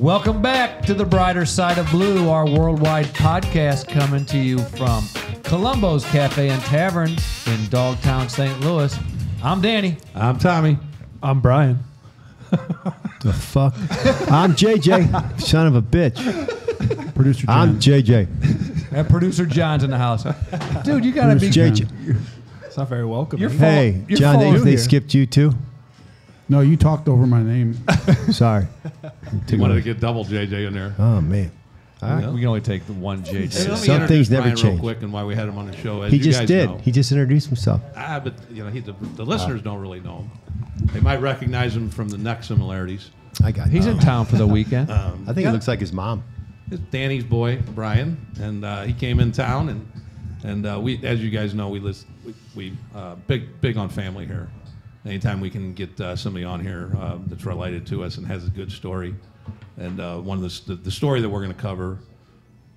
Welcome back to the brighter side of blue, our worldwide podcast coming to you from Columbo's Cafe and Tavern in Dogtown, St. Louis. I'm Danny. I'm Tommy. I'm Brian. The fuck? I'm JJ, son of a bitch. Producer I'm JJ. And producer John's in the house. Dude, you gotta be. JJ. It's not very welcome. You're Hey, You're John, they, falling they skipped you too? No, you talked over my name. Sorry. You wanted to get double JJ in there. Oh, man. We can only take the one JJ. Hey, let me Some introduce things never Brian change. Real quick, and why we had him on the show. As He you just guys did. Know, He just introduced himself. ah, but you know, he, the, the listeners don't really know him. They might recognize him from the neck similarities. I got He's in town for the weekend. I think Yeah. it looks like his mom. It's Danny's boy, Brian, and uh, he came in town, and and uh, we, as you guys know, we list we, we uh, big big on family here. Anytime we can get uh, somebody on here uh, that's related to us and has a good story, and uh, one of the, the the story that we're going to cover,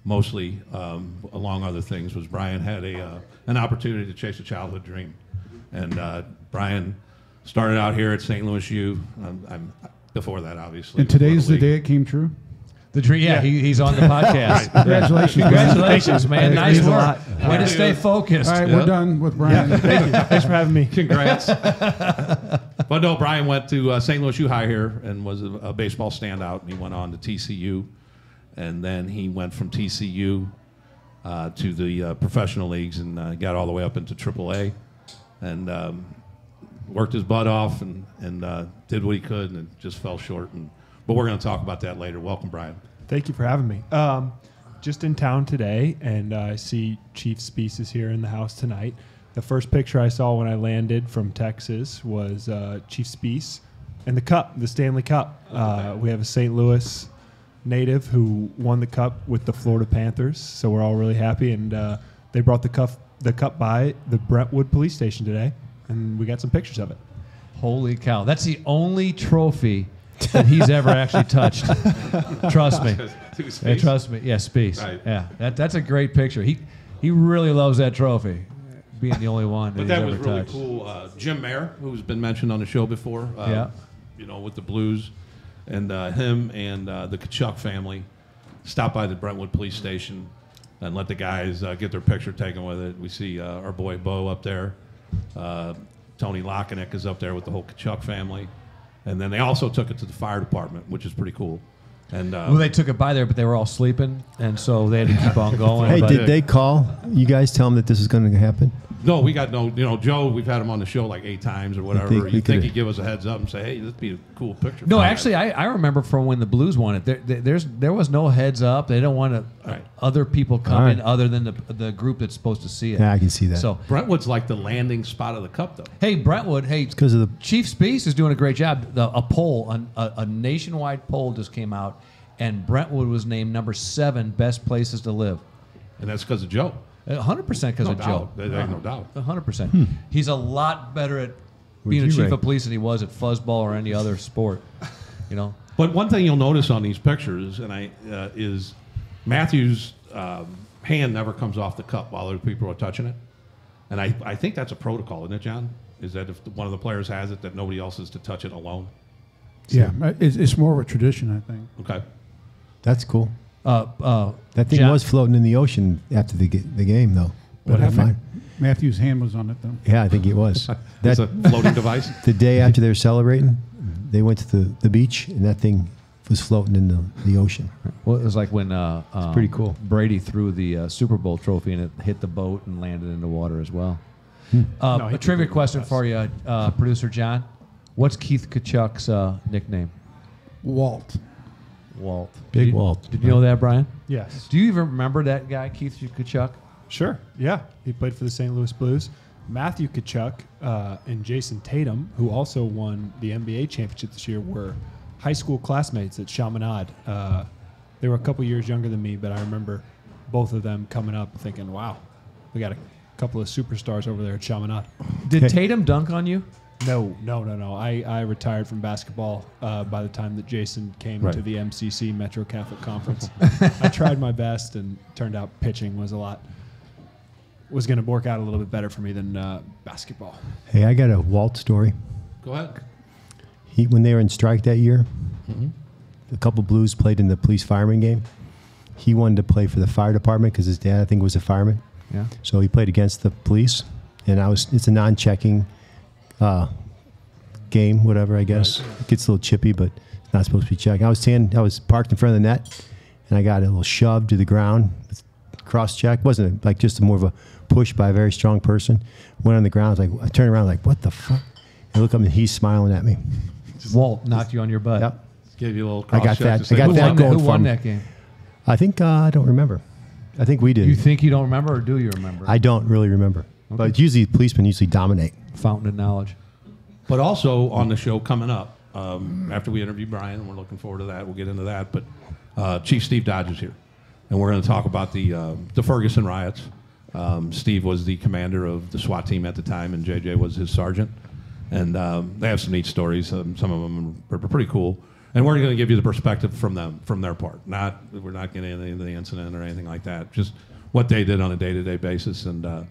mostly um, along other things, was Brian had a uh, an opportunity to chase a childhood dream, and uh, Brian started out here at St. Louis U. I'm, I'm before that, obviously. And today's the Little day it came true. The dream, yeah, He, he's on the podcast. Congratulations. Congratulations, man. It Nice work. lot. Way to stay focused. All right, Yeah. we're done with Brian. Thanks for having me. Congrats. but no, Brian went to uh, St. Louis U High here and was a, a baseball standout. And he went on to TCU, and then he went from TCU uh, to the uh, professional leagues and uh, got all the way up into AAA, and um, worked his butt off and and uh, did what he could, and just fell short. And but we're going to talk about that later. Welcome, Brian. Thank you for having me. Um, just in town today, and uh, I see Chief Speece is here in the house tonight. The first picture I saw when I landed from Texas was uh, Chief Speece and the cup, the Stanley Cup. Uh, we have a St. Louis native who won the cup with the Florida Panthers, so we're all really happy. And uh, they brought the cup, the cup by the Brentwood Police Station today, and we got some pictures of it. Holy cow. That's the only trophy that he's ever actually touched. trust me. Yeah, trust me. Yeah, Space. Right. Yeah, that, that's a great picture. He he really loves that trophy, being the only one that, But that ever was really touched. cool. Uh, Jim Mayer, who's been mentioned on the show before, uh, Yeah. you know, with the Blues, and uh, him and uh, the Tkachuk family stopped by the Brentwood Police Station and let the guys uh, get their picture taken with it. We see uh, our boy Bo up there. Uh, Tony Lockenick is up there with the whole Tkachuk family. And then they also took it to the fire department, which is pretty cool. And uh, Well, they took it by there, but they were all sleeping, and so they had to keep on going. Hey, but- did they call you guys tell them that this is going to happen? No, we got no. You know, Joe, we've had him on the show like eight times or whatever. think you think he'd give us a heads up and say, "Hey, this'd be a cool picture." No, actually, I, I remember from when the Blues won it. There, there, there's there was no heads up. They don't want to Right. other people come All in other than the the group that's supposed to see it. Yeah, I can see that. So Brentwood's like the landing spot of the cup, though. hey, Brentwood. Hey, because of the Chief Speece is doing a great job. The, a poll, an- a, a nationwide poll just came out, and Brentwood was named number seven best places to live. And that's because of Joe. 100 percent because No of doubt. Joe. There- there's no doubt. 100 percent. He's a lot better at Would being a chief rate? of police than he was at fuzzball or any other sport. You know. But one thing you'll notice on these pictures, and I uh, is Matthew's um, hand never comes off the cup while other people are touching it, and I, I think that's a protocol, isn't it, John? Is that if one of the players has it, that nobody else is to touch it alone? Yeah, it's, it's more of a tradition, I think. Okay. that's cool. Uh, uh, That thing John- was floating in the ocean after the, ga- the game, though. But But I fine. Matthew's hand was on it, though. Yeah, I think it was. It's That a floating device. the day after they were celebrating, they went to the, the beach and that thing was floating in the, the ocean. Well, it was like when uh, um, pretty cool. Brady threw the uh, Super Bowl trophy and it hit the boat and landed in the water as well. Hmm. Uh, No, a trivia question for you, uh, producer John. What's Keith Tkachuk's uh, nickname? Walt. Walt. Big Did you- Walt. Did you know that, Brian? Yes. Do you even remember that guy, Keith Tkachuk? Sure. Yeah. He played for the St. Louis Blues. Matthew Tkachuk uh, and Jayson Tatum, who also won the NBA championship this year, were high school classmates at Chaminade. Uh, they were a couple years younger than me, but I remember both of them coming up thinking, wow, we got a couple of superstars over there at Chaminade. Did Tatum dunk on you? No, no, no, no. I, I retired from basketball uh, by the time that Jason came Right. to the MCC Metro Catholic Conference. I tried my best, and turned out pitching was a lot was going to work out a little bit better for me than uh, basketball. Hey, I got a Walt story. Go ahead. He when they were in strike that year, a couple Blues played in the police fireman game. He wanted to play for the fire department because his dad, I think, was a fireman. Yeah. So he played against the police, and I was. It's a non-checking uh, game, whatever. I guess it gets a little chippy, but it's not supposed to be checked. I was tan, I was parked in front of the net, and I got a little shove to the ground. Cross check wasn't it like just more of a push by a very strong person. Went on the ground. I was like I turned around like what the fuck? I look up and he's smiling at me. Walt knocked you on your butt. Yep. Give you a little. I got that- I got Who "Who that won, won?" going who won that game? I think uh, I don't remember. I think we did. You think you don't remember, or do you remember? I don't really remember. But usually policemen usually dominate. Fountain of knowledge. But also on the show coming up, um, after we interview Brian, and we're looking forward to that. We'll get into that. But uh, Chief Steve Dodge is here, and we're going to talk about the uh, the Ferguson riots. Um, Steve was the commander of the SWAT team at the time, and JJ was his sergeant. And um, they have some neat stories. Um, some of them are, are pretty cool. And we're going to give you the perspective from them, from their part. Not we're not getting into the incident or anything like that. Just what they did on a day-to-day basis. And uh,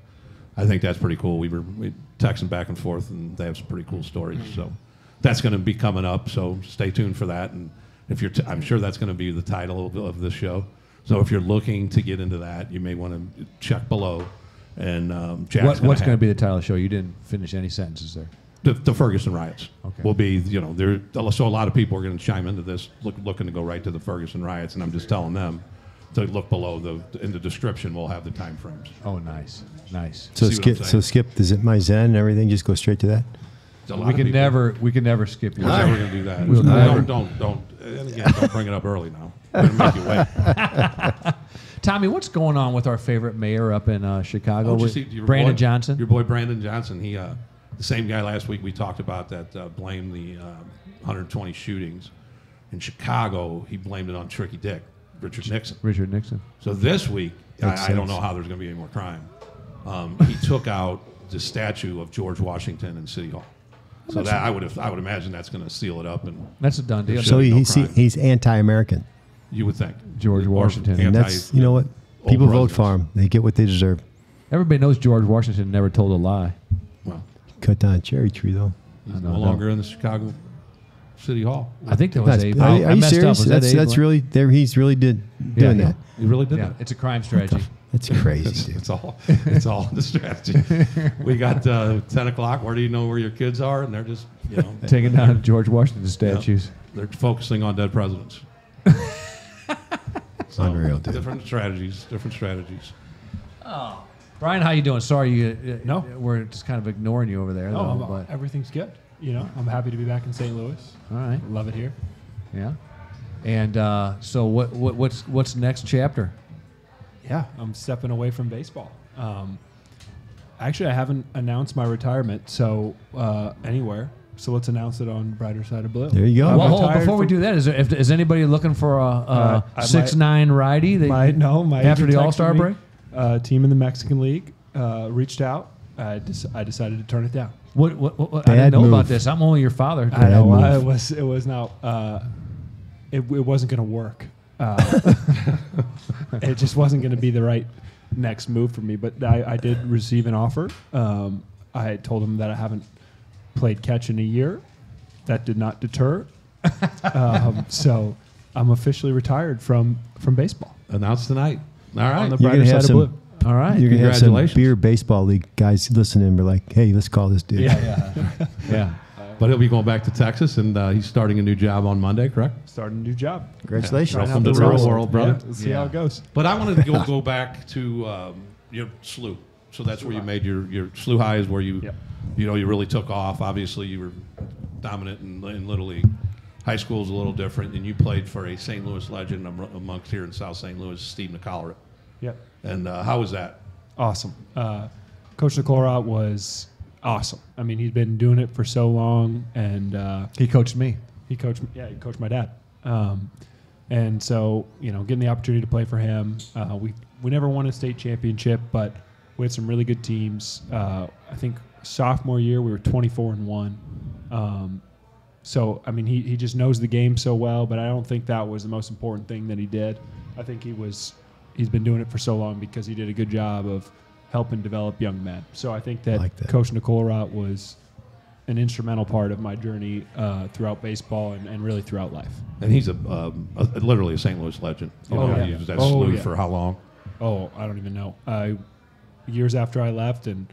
I think that's pretty cool. We were we texting back and forth, and they have some pretty cool stories. So that's going to be coming up. So stay tuned for that. And if you're, t- I'm sure that's going to be the title of, of this show. So if you're looking to get into that, you may want to check below. And um, Jack's What, what's going to be the title of the show? You didn't finish any sentences there. the, the Ferguson riots Okay. will be, you know, there. So a lot of people are going to chime into this, look, looking to go right to the Ferguson riots, and I'm just telling them to look below the in the description. We'll have the time frames. Oh, nice, nice. So See skip. saying? So skip. Is it my Zen and everything? Just go straight to that. There's a lot We can people- never, we can never skip you. We're never going to do that. We'll No, never. Don't, don't, don't. And again, don't bring it up early now. We're going to make you wait. Tommy, what's going on with our favorite mayor up in uh, Chicago? Oh, with see your Brandon boy- Johnson. Your boy Brandon Johnson. He, uh, the same guy last week we talked about that uh, blamed the uh, 120 shootings in Chicago. He blamed it on Tricky Dick, Richard Nixon. Richard Nixon. So this week, I, I don't know how there's going to be any more crime. Um, he took out the statue of George Washington in City Hall. So that I would have, I would imagine that's going to seal it up, and That's a done deal. So be he, no he's crime. he's anti-American, you would think George Or Washington. and that's you know what people vote for him. They get what they deserve. Everybody knows George Washington never told a lie. Well, Cut down a cherry tree though. he's no longer in the Chicago City Hall. I think that was That's, Abe. are, I, are I you serious? Was that's that that's really there. He's really did doing yeah. that. You really did Yeah, that. it's a crime strategy. That's crazy, It's, it's all it's all the strategy. we got uh, ten o'clock. Where do you know where your kids are? And they're just you know Taking down George Washington statues. they're focusing on dead presidents. So, Unreal, dude. Different strategies. Different strategies. Oh, Brian, how you doing? Sorry, you. uh, No. we're just kind of ignoring you over there. No, though, but everything's good. You know, I'm happy to be back in St. Louis. all right, Love it here. yeah. And uh, so, what, what what's what's next chapter? Yeah, I'm stepping away from baseball. Um, actually, I haven't announced my retirement, so uh, anywhere. So let's announce it on Brighter Side of Blue. There you go. I'm well, hold before we do that, is, there, if, is anybody looking for a, a Uh, I might- six nine righty? That, My no, my after the All Star break. uh, team in the Mexican League uh, reached out. I, des- I decided to turn it down. What, what, what, I didn't Bad know about this. I'm only your father. I know move. uh, it was it was now uh, it, it wasn't going to work. Uh, it just wasn't going to be the right next move for me. But I, I did receive an offer. Um, I told him that I haven't played catch in a year. That did not deter. um, so I'm officially retired from from baseball. Announced tonight. All On the You're brighter gonna side have of some. blue. All right. You're gonna have some Congratulations. beer baseball league guys listening. and be like, hey, let's call this dude. Yeah. yeah. But he'll be going back to Texas, and uh, he's starting a new job on Monday, correct? Starting a new job. Congratulations. Welcome Trying to the real world, brother. Yeah, let's see Yeah. how it goes. But I wanted to go, go back to um, your SLU. So that's where you made your your SLU high is where you Yep. you know you really took off. Obviously, you were dominant in, in little league. High school is a little different, and you played for a St. Louis legend amongst here in South St. Louis, Steve Nicollerat. Yep. And uh, how was that? awesome. Uh, Coach Nicollerat was awesome. I mean, he'd been doing it for so long, and uh, He coached me. he coached. Yeah, he coached my dad. Um, and so, you know, getting the opportunity to play for him, uh, we we never won a state championship, but we had some really good teams. Uh, I think sophomore year we were 24 and one. Um, so I mean, he he just knows the game so well, but I don't think that was the most important thing that he did. I think he was he's been doing it for so long because he did a good job of helping develop young men. So I think that, Like that. Coach Nicollerat was an instrumental part of my journey uh, throughout baseball and, and really throughout life. And he's a, um, a literally a St. Louis legend. You Oh, know, yeah. he was at Oh, SLU yeah. for how long? Oh, I don't even know. Uh, years after I left, and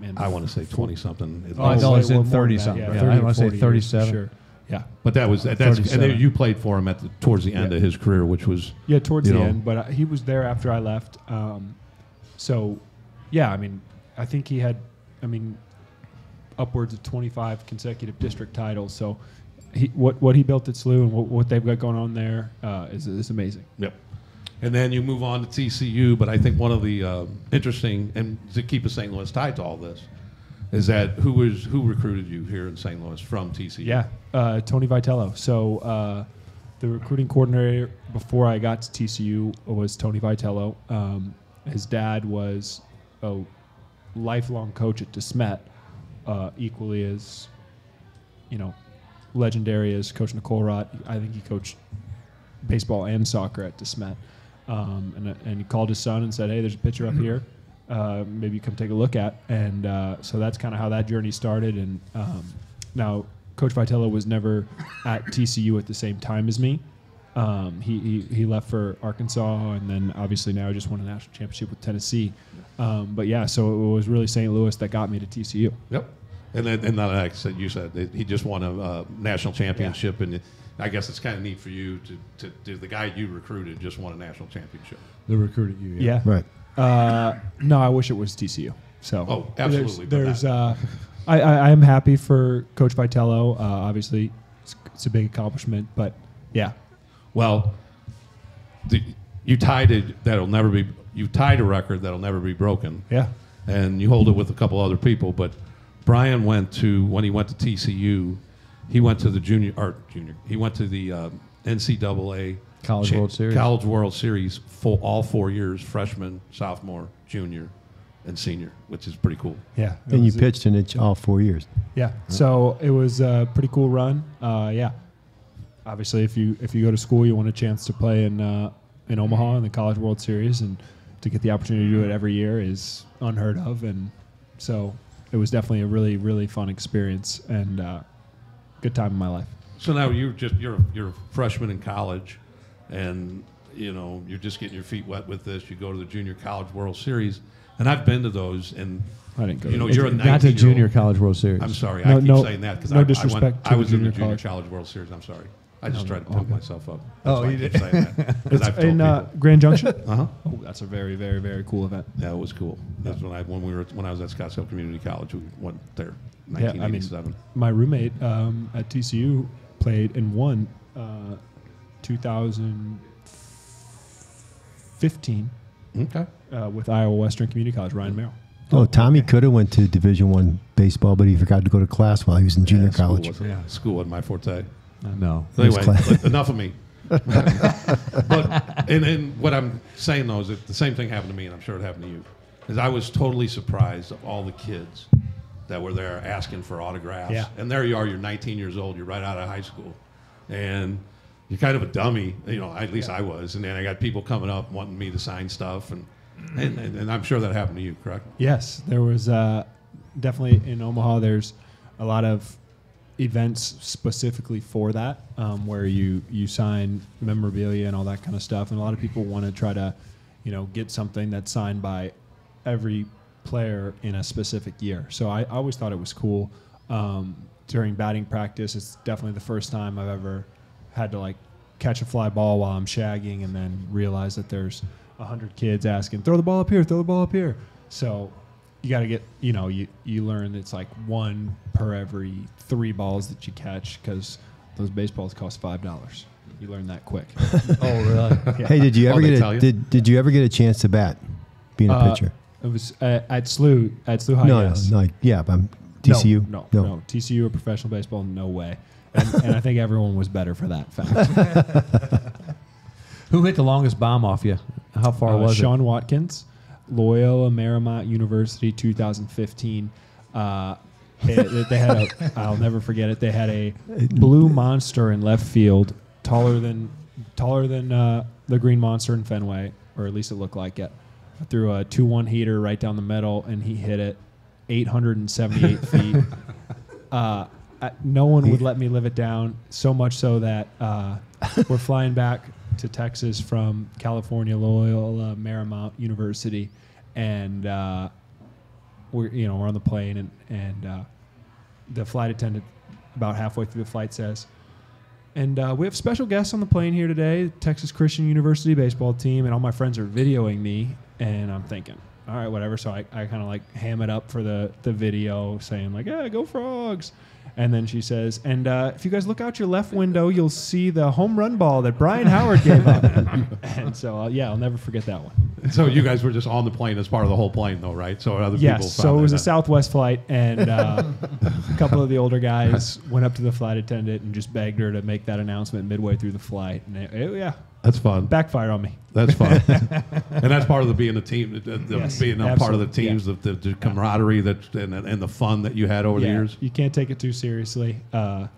man, I want to say twenty something. Oh, I know it's in thirty something. Yeah, Yeah, 30 I wanna say 37. Sure. Yeah. But that was that's and then you played for him at the towards the end Yeah. of his career, which was Yeah, towards the know. end, but uh, he was there after I left. Um, so, yeah, I mean, I think he had, I mean, upwards of 25 consecutive district titles. So, he, what what he built at SLU and what, what they've got going on there uh, is is amazing. Yep. And then you move on to TCU, but I think one of the uh, interesting and to keep a St. Louis tied to all this is that who was who recruited you here in St. Louis from TCU? Yeah, uh, Tony Vitello. So uh, the recruiting coordinator before I got to TCU was Tony Vitello. Um, his dad was a lifelong coach at DeSmet, uh, equally as you know legendary as Coach Nicollerat. I think he coached baseball and soccer at DeSmet. Um, and, and he called his son and said, "Hey, there's a pitcher up here. Uh, maybe you come take a look at." And uh, so that's kind of how that journey started. And um, now Coach Vitello was never at TCU at the same time as me. Um, he, he he left for Arkansas, and then obviously now just won a national championship with Tennessee. Um, but yeah, so it was really St. Louis that got me to TCU. Yep. And then, and then like I said, you said he just won a uh, national championship, and I guess it's kind of neat for you to, to, to the guy you recruited just won a national championship. The recruited you. Yeah. Right. Uh, no, I wish it was TCU. So Oh, absolutely, There's, there's uh, I, I I am happy for Coach Vitello. Uh, obviously, it's, it's a big accomplishment, but yeah, Well, the, you tied it that'll never be. You tied a record that'll never be broken. yeah, and you hold it with a couple other people. But Brian went to when he went to TCU, he went to the junior or junior. He went to the um, NCAA College World Series. College World Series for all four years: freshman, sophomore, junior, and senior, which is pretty cool. yeah. And you was- pitched in it all four years. Yeah. So it was a pretty cool run. Uh, yeah. Obviously, if you if you go to school, you want a chance to play in uh, in Omaha in the College World Series, and to get the opportunity to do it every year is unheard of. And so it was definitely a really really fun experience and uh, good time in my life. So now you're just you're a, you're a freshman in college, and you know you're just getting your feet wet with this. You go to the Junior College World Series, and I've been to those, and I didn't go. you know those. you're a Not the 19 Junior College World Series. I'm sorry, No- I keep no- saying that because no I, I, went, disrespect to I the was in the Junior Junior College. College World Series. I'm sorry. I just tried to pump myself up. Oh, why I you keep did. saying that. 'Cause I've told in uh, people. Grand Junction. Uh-huh. Oh, that's a very very very cool event. Yeah, it was cool. That's when I when we were when I was at Scottsdale Community College. We went there, Yeah, I mean, 1987. my roommate um, at TCU played and won uh, 2015 okay. uh, with Iowa Western Community College, Ryan Merrill. Oh, Tommy could have went to Division One baseball, but he forgot to go to class while he was in junior Yeah, school college. wasn't- Yeah. School wasn't my forte. No. Anyway, enough of me. but and, and what I'm saying though is that the same thing happened to me, and I'm sure it happened to you. Is I was totally surprised of all the kids that were there asking for autographs. Yeah. And there you are, you're 19 years old, you're right out of high school, and you're kind of a dummy. You know, at least I was. And then I got people coming up wanting me to sign stuff, and and, and, and I'm sure that happened to you, correct? Yes, there was uh, definitely in Omaha. There's a lot of events specifically for that, um, where you you sign memorabilia and all that kind of stuff, and a lot of people want to try to, you know, get something that's signed by every player in a specific year. So I, I always thought it was cool. Um, during batting practice, it's definitely the first time I've ever had to like catch a fly ball while I'm shagging, and then realize that there's a hundred kids asking, "Throw the ball up here! Throw the ball up here!" So you got to get, you know, you you learn it's like one per every three balls that you catch because those baseballs cost five dollars. You learn that quick. Oh, really? Hey, did you ever they get a you? did Did you ever get a chance to bat, being a Uh, pitcher? It was uh, at SLU at SLU High. no, yes. no, like yeah, but I'm TCU. No, no, no. TCU or professional baseball, no way. And, and I think everyone was better for that fact. Who hit the longest bomb off you? How far Uh, was Sean Watkins, Loyola Marymount University, 2015. Uh, they, they had a, I'll never forget it. They had a blue monster in left field, taller than taller than uh, the green monster in Fenway, or at least it looked like it. Threw a two-one heater right down the middle, and he hit it 878 feet. uh, no one would let me live it down. So much so that uh, we're flying back to Texas from California Loyola Marymount University, and uh, we're you know we're on the plane, and and uh, the flight attendant about halfway through the flight says. And uh, we have special guests on the plane here today, Texas Christian University baseball team, and all my friends are videoing me, and I'm thinking, all right, whatever. So I, I kind of like ham it up for the, the video, saying like, yeah, go frogs. And then she says, and uh, if you guys look out your left window, you'll see the home run ball that Brian Howard gave up. and so, uh, yeah, I'll never forget that one. So you guys were just on the plane as part of the whole plane, though, right? So other people. Yes, so it was a Southwest flight, and uh, a couple of the older guys went up to the flight attendant and just begged her to make that announcement midway through the flight. And it, it- yeah, That's fun. Backfire on me. That's fun. and that's part of the being a team, the, the Yes, being a part of the teams, the, the, the camaraderie that and, and the fun that you had over the years. You can't take it too seriously. Uh,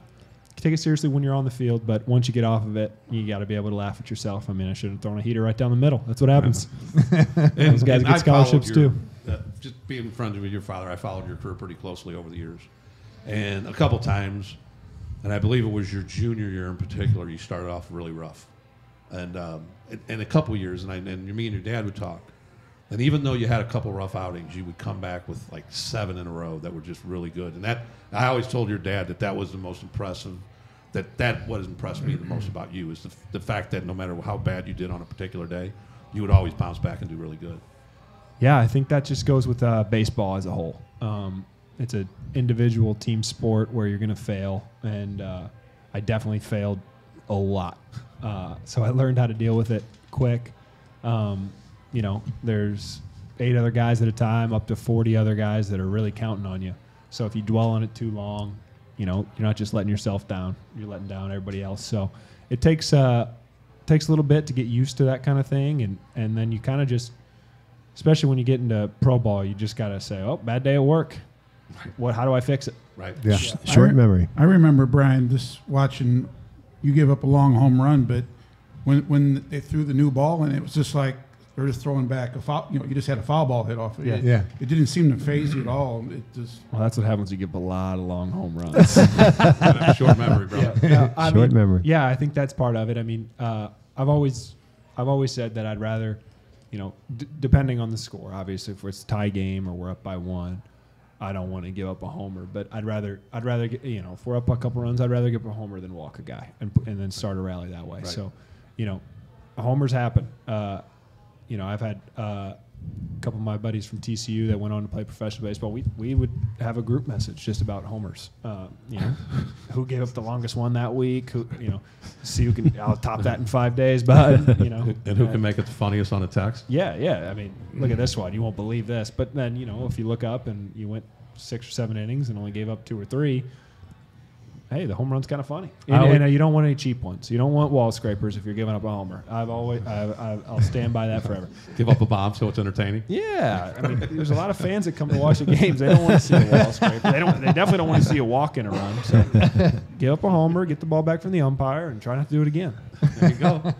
take it seriously when you're on the field, but once you get off of it, you got to be able to laugh at yourself. I mean, I should have thrown a heater right down the middle. That's what happens. And, Those guys get scholarships your- too. uh, just being friends with your father, I followed your career pretty closely over the years, and a couple times, and I believe it was your junior year in particular, you started off really rough, and um, and, and a couple years, and I and me and your dad would talk, and even though you had a couple rough outings, you would come back with like seven in a row that were just really good, and that I always told your dad that that was the most impressive. That that what has impressed me the most about you is the, the fact that no matter how bad you did on a particular day, you would always bounce back and do really good. Yeah, I think that just goes with uh, baseball as a whole. Um, it's an individual team sport where you're going to fail, and uh, I definitely failed a lot. Uh, so I learned how to deal with it quick. Um, you know, there's eight other guys at a time, up to 40 other guys that are really counting on you. So if you dwell on it too long, you know, you're not just letting yourself down; you're letting down everybody else. So it takes uh, takes a little bit to get used to that kind of thing, and and then you kind of just especially when you get into pro ball, you just got to say, "Oh, bad day at work. What? How do I fix it?" Right. Yeah. I Short re- memory. I remember Brian just watching you give up a long home run, but when when they threw the new ball and it was just like they're just throwing back a foul. You know, you just had a foul ball hit off. It. Yeah. It, Yeah. it didn't seem to phase you at all. It just Well, that's what happens. You give up a lot of long home runs. Short memory, bro. Yeah, I Short mean, memory. Yeah, I think that's part of it. I mean, uh, I've always, I've always said that I'd rather, you know, d- depending on the score. Obviously, if it's a tie game or we're up by one, I don't want to give up a homer. But I'd rather, I'd rather, get, you know, if we're up a couple runs, I'd rather give up a homer than walk a guy and and then start a rally that way. Right. So, you know, homers happen. Uh, you know, I've had. Uh, a couple of my buddies from TCU that went on to play professional baseball, we, we would have a group message just about homers. Uh, you know, who gave up the longest one that week? Who, you know, see who can. I'll top that in five days, but You know, And who Uh, can make it the funniest on a text? Yeah, yeah. I mean, look at this one. You won't believe this. But then, you know, if you look up and you went six or seven innings and only gave up two or three, hey, the home run's kind of funny. And, would- and, uh, you don't want any cheap ones. You don't want wall scrapers if you're giving up a homer. I've always, I, I, I'll stand by that forever. Give up a bomb so it's entertaining. Yeah, I mean, there's a lot of fans that come to watch the games. They don't want to see a wall scraper. They don't. They definitely don't want to see a walk in a run. So, give up a homer, get the ball back from the umpire, and try not to do it again. There you go.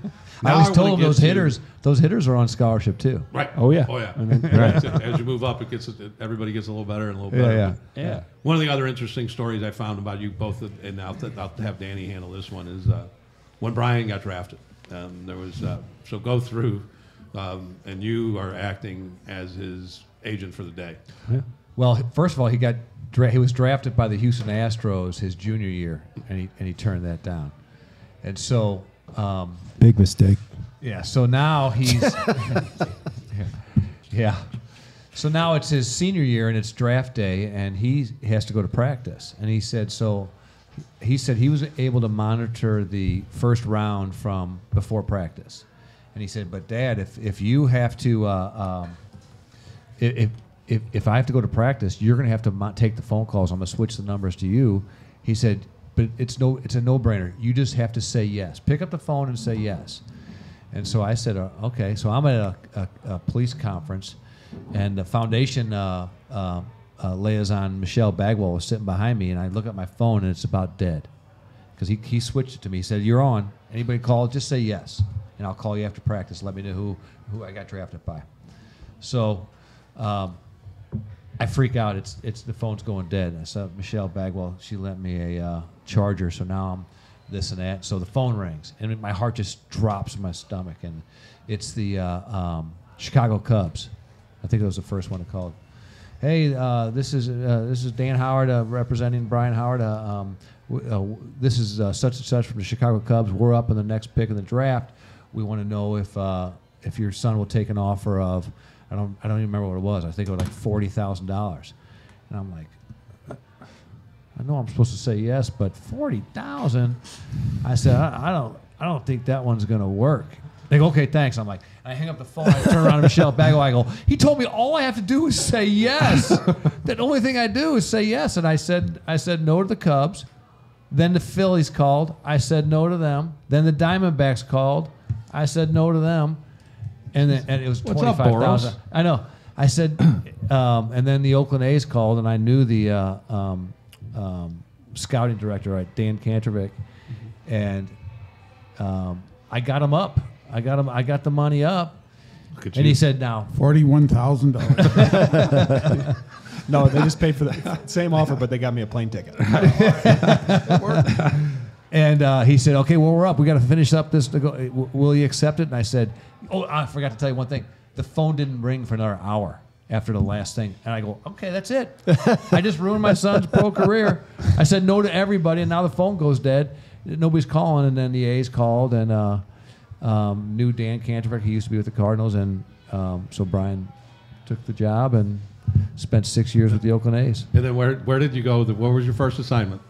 I Now was wanna told get those to- hitters, those hitters are on scholarship too. Right. Oh, yeah. Oh yeah. And then- That's it. As you move up, it gets everybody gets a little better and a little Yeah, better. yeah. Yeah. One of the other interesting stories I found about you both, and I'll, I'll have Danny handle this one, is uh, when Brian got drafted. Um, there was uh, so go through, um, and you are acting as his agent for the day. Yeah. Well, first of all, he got dra- he was drafted by the Houston Astros his junior year, and he and he turned that down. And so, um, Big mistake. yeah. So now he's yeah. So now it's his senior year and it's draft day, and he has to go to practice. And he said so. He said he was able to monitor the first round from before practice, and he said, "But Dad, if if you have to." Uh, um, if if if I have to go to practice, you're going to have to mo- take the phone calls. I'm going to switch the numbers to you. He said, but it's no, it's a no-brainer. You just have to say yes. Pick up the phone and say yes. And so I said, uh, okay. So I'm at a, a, a police conference, and the foundation uh, uh, uh, liaison Michelle Bagwell was sitting behind me, and I look at my phone and it's about dead, because he, he switched it to me. He said, "You're on. Anybody call? Just say yes, and I'll call you after practice. Let me know who who I got drafted by." So, um, I freak out. It's it's the phone's going dead. I saw Michelle Bagwell. She lent me a uh, charger, so now I'm this and that. So the phone rings, and my heart just drops in my stomach. And it's the uh, um, Chicago Cubs. I think it was the first one to call. Hey, uh, this is uh, this is Dan Howard uh, representing Brian Howard. Uh, um, uh, this is such and such from the Chicago Cubs. We're up in the next pick in the draft. We want to know if if your son will take an offer of I don't I don't even remember what it was. I think it was like forty thousand dollars. And I'm like, I know I'm supposed to say yes, but forty thousand. I said I, I don't I don't think that one's gonna work. They go, okay, thanks. I'm like, I hang up the phone. I turn around to Michelle Bagwell. I go, he told me all I have to do is say yes. the only thing I do is say yes. And I said, I said no to the Cubs. Then the Phillies called. I said no to them. Then the Diamondbacks called. I said no to them. And then and it was twenty five thousand. I know. I said, um, and then the Oakland A's called, and I knew the uh, um, um, scouting director, right, Dan Kantrovitz, and um, I got him up. I got him. I got the money up, Look at and you. he said, "Now, Forty-one thousand dollars. No, they just paid for the same offer, but they got me a plane ticket. And uh, he said, "Okay, well, we're up. We got to finish up this. To go. Will you accept it?" And I said, "Oh, I forgot to tell you one thing. The phone didn't ring for another hour after the last thing." And I go, "Okay, that's it. I just ruined my son's pro career." I said no to everybody, and now the phone goes dead. Nobody's calling. And then the A's called, and uh, um, knew Dan Canterbury. He used to be with the Cardinals, and um, so Brian took the job and spent six years with the Oakland A's. And then where where did you go? The- What was your first assignment?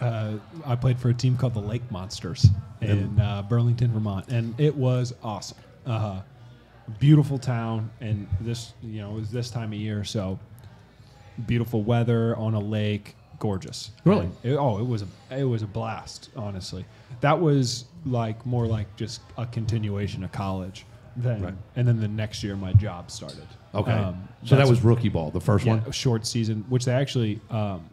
Uh, I played for a team called the Lake Monsters in uh, Burlington, Vermont, and it was awesome. Uh, beautiful town, and this you know it was this time of year, so beautiful weather on a lake, gorgeous. Really? It- oh, it was a it was a blast. Honestly, that was like more like just a continuation of college. Then Right. and then the next year my job started. Okay, Um, so that was rookie ball, the first yeah, one. short season, which they actually um,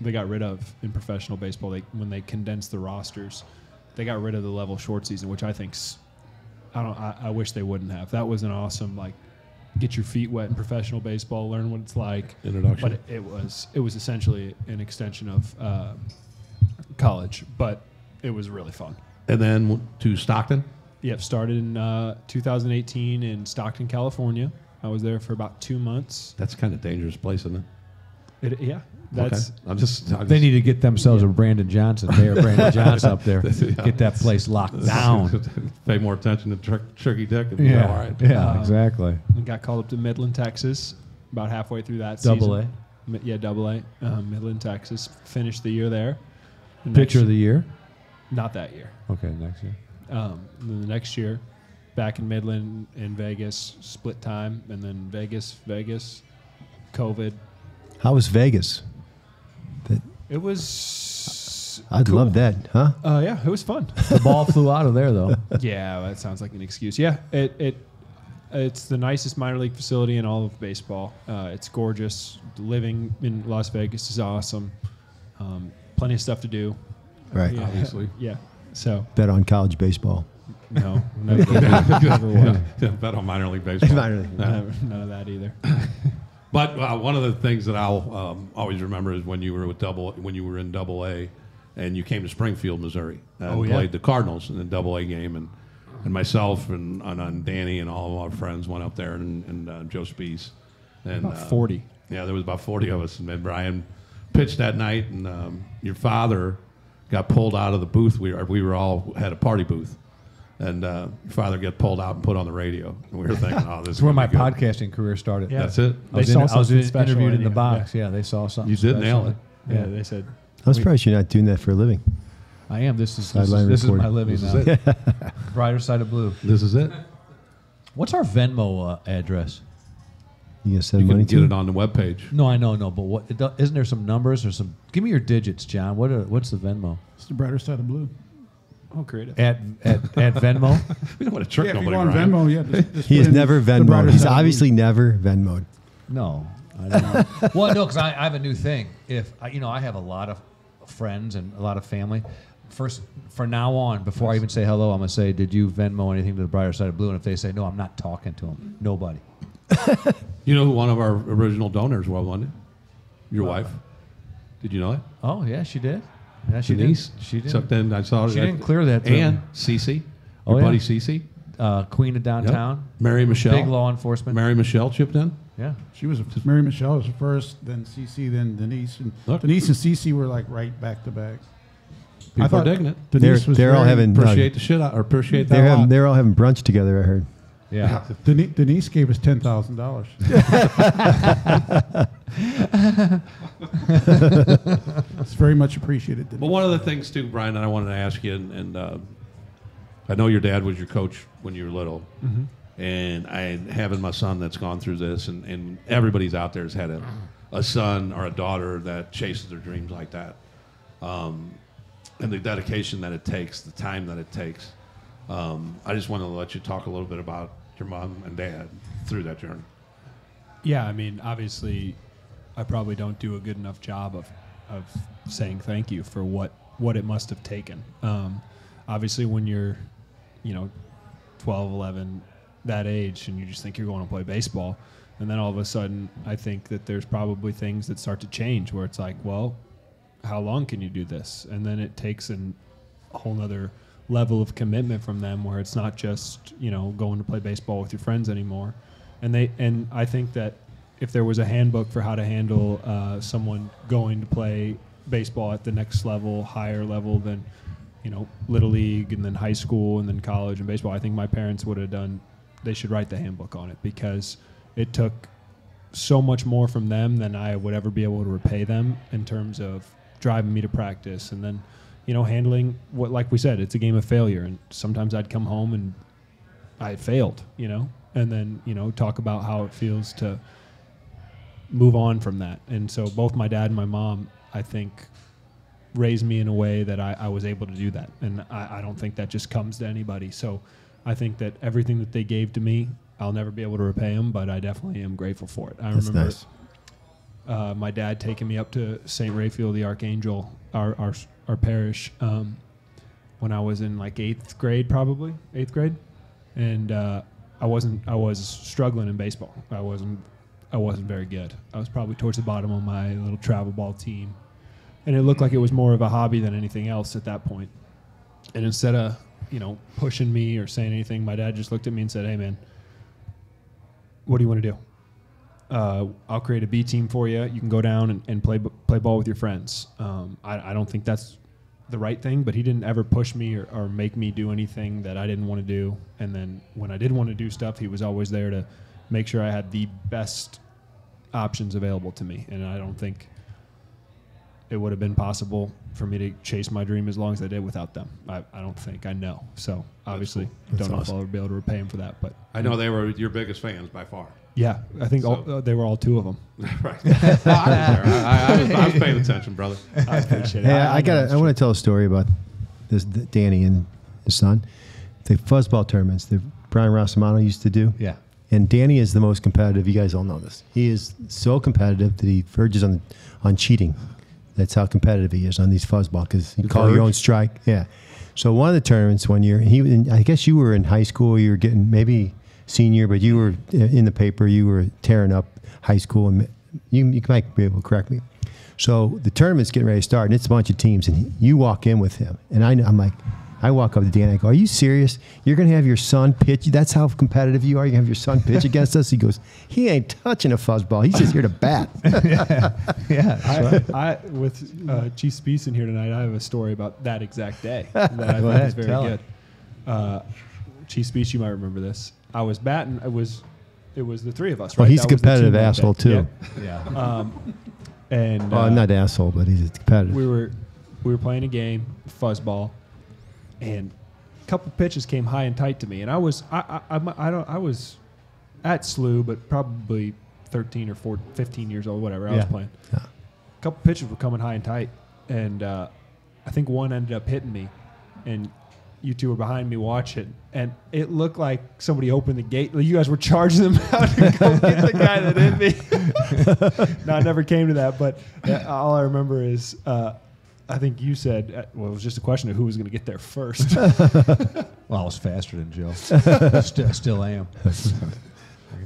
they got rid of in professional baseball. They when they condensed the rosters, they got rid of the level short season, which I think's I don't I, I wish they wouldn't have. That was an awesome like get your feet wet in professional baseball, learn what it's like. Introduction. But it, it was it was essentially an extension of uh, college, but it was really fun. And then to Stockton. Yep, started in uh, 2018 in Stockton, California. I was there for about two months. That's kind of dangerous place, isn't it? It, yeah, that's okay. I'm just. I'm They just- need to get themselves a Brandon Johnson. They are Brandon Johnson up there. Yeah. Get that place locked down. Pay more attention to Tr- Tricky Dick. And yeah. All right. yeah, Um, exactly. and got called up to Midland, Texas, about halfway through that Double season. Mi- Yeah, double A. Um, Midland, Texas. Finished the year there. The next Picture of the year- year. Not that year. Okay, next year. Um, and then the next year, back in Midland, in Vegas, split time, and then Vegas, Vegas, COVID. How was Vegas? That, It was. I'd cool. love that, huh? Uh, yeah, it was fun. The ball flew out of there though. yeah, that sounds like an excuse. Yeah, it it it's the nicest minor league facility in all of baseball. Uh, it's gorgeous. Living in Las Vegas is awesome. Um, plenty of stuff to do. Right. Yeah. Obviously. Yeah. So Bet on college baseball. no, never, never would. Yeah, bet on minor league baseball. Minor league. Never- none of that either. But uh, one of the things that I'll um, always remember is when you were with double when you were in Double A, and you came to Springfield, Missouri, and Oh, yeah. played the Cardinals in the Double A game, and and myself and, and, and Danny and all of our friends went up there, and, and uh, Joe Spees, and About uh, 40. Yeah, there was about forty of us, and then Brian pitched that night, and um, your father got pulled out of the booth. We were we were all had a party booth. And uh, father get pulled out and put on the radio. And we were thinking, oh, this is where my good. podcasting career started. Yeah. That's it. I was, They in, saw I was something in- special interviewed in in the box. Yeah. they saw something. You did special. nail it. Yeah, Yeah. they said I'm surprised you're not doing that for a living. I am. This is this, is, this is my living This now. is it. Brighter side of blue. This is it. What's our Venmo uh, address? You gonna send You money can to get him? it on the webpage. No, I know, no, but what it do- isn't there some numbers or some? Give me your digits, John. What are, what's the Venmo It's the brighter side of blue. Oh creative. at at, at Venmo? We don't want to trick Yeah, if you nobody, go on Venmo, yeah. Just, just He put has never Venmo. He's side of obviously never Venmoed. No, I don't know. well, no, because I, I have a new thing. If I, you know, I have a lot of friends and a lot of family. First, for now on, before I even say hello, I'm gonna say, "Did you Venmo anything to the brighter side of blue?" And if they say no, I'm not talking to them. Nobody. You know who one of our original donors was, wasn't it? Your uh, wife. Did you know it? Oh yeah, she did. Yeah, she Denise. did. She did. So then I saw She that- didn't clear that to And me. Cece, Oh, your yeah. buddy Cece, uh, Queen of Downtown. Mary Michelle, Big law enforcement. Mary Michelle chipped in. Yeah. She was Mary Michelle was the first, then Cece, then Denise, and Look. Denise and Cece were like right back to back. People I thought are digging it. Denise They're- was they're all having- Appreciate the shit out, or appreciate that They're a having, they're all having brunch together. I heard. Yeah. Denise, Denise gave us ten thousand dollars. It's very much appreciated. But one of the things too, Brian, that I wanted to ask you, and, and uh, I know your dad was your coach when you were little, and I having my son that's gone through this, and, and everybody's out there has had a, a son or a daughter that chases their dreams like that, um, and the dedication that it takes, the time that it takes. Um, I just wanted to let you talk a little bit about your mom and dad through that journey. Yeah, I mean, obviously, I probably don't do a good enough job of of saying thank you for what what it must have taken. Um, obviously, when you're, you know, 12, 11, that age, and you just think you're going to play baseball, and then all of a sudden, I think that there's probably things that start to change where it's like, well, how long can you do this? And then it takes an, a whole nother level of commitment from them where it's not just you know going to play baseball with your friends anymore. And they and i think that if there was a handbook for how to handle uh, someone going to play baseball at the next level higher level than you know little league and then high school and then college and baseball i think my parents would have done they should write the handbook on it because it took so much more from them than I would ever be able to repay them in terms of driving me to practice. And then, you know, handling what, like we said, it's a game of failure. And sometimes I'd come home and I failed, you know, and then, you know, talk about how it feels to move on from that. And so both my dad and my mom, I think, raised me in a way that I, I was able to do that. And I, I don't think that just comes to anybody. So I think that everything that they gave to me, I'll never be able to repay them, but I definitely am grateful for it. I That's remember nice. uh, my dad taking me up to St. Raphael the Archangel, our our, our parish, um, when I was in like eighth grade, probably eighth grade, and uh, I wasn't I was struggling in baseball. I wasn't I wasn't very good. I was probably towards the bottom of my little travel ball team, and it looked like it was more of a hobby than anything else at that point. And instead of you know pushing me or saying anything, my dad just looked at me and said, "Hey man, what do you want to do?" Uh, I'll create a B team for you. You can go down and, and play play ball with your friends. Um, I, I don't think that's the right thing, but he didn't ever push me or, or make me do anything that I didn't want to do. And then when I did want to do stuff, he was always there to make sure I had the best options available to me. And I don't think it would have been possible for me to chase my dream as long as I did without them. I, I don't think. I know. So obviously, That's don't know if I'll ever be able to repay him for that. But I know they were your biggest fans by far. Yeah, I think all, uh, they were all two of them. right. I, was. I, I, was, I was paying attention, brother. I appreciate it. Hey, I, know got. it's I want to tell a story about this th- Danny and his son. The fuzzball tournaments that Brian Rossamano used to do. Yeah. And Danny is the most competitive. You guys all know this. He is so competitive that he verges on on cheating. That's how competitive he is on these fuzzball because you call your own strike. Yeah. So one of the tournaments one year, he and I guess you were in high school. You were getting maybe senior, but you were in the paper. You were tearing up high school, and you you might be able to correct me. So the tournament's getting ready to start, and it's a bunch of teams, and you walk in with him, and I, I'm like, I walk up to Dan, I go, "Are you serious? You're going to have your son pitch? That's how competitive you are. You have your son pitch against us?" He goes, "He ain't touching a fuzzball. He's just here to bat." Yeah. I, I with uh, Chief Spees in here tonight. I have a story about that exact day that I Go think ahead, is very tell good. Uh, Chief Spees, you might remember this. I was batting. It was it was the three of us. Well, right? he's That a was the team competitive asshole, too. Yeah. Yeah. Um, and well, uh, not asshole, but he's competitive. we were we were playing a game fuzzball, and a couple pitches came high and tight to me, and I was I I, I'm- I don't I was at SLU, but probably 13 or 14, 15 years old, whatever. I was playing. Yeah. A couple pitches were coming high and tight, and uh, I think one ended up hitting me, and you two were behind me watching, and it looked like somebody opened the gate. You guys were charging them out to go get the guy that hit me. no, it never came to that, but uh, all I remember is uh, I think you said, uh, well, it was just a question of who was going to get there first. Well, I was faster than Joe. still, still am.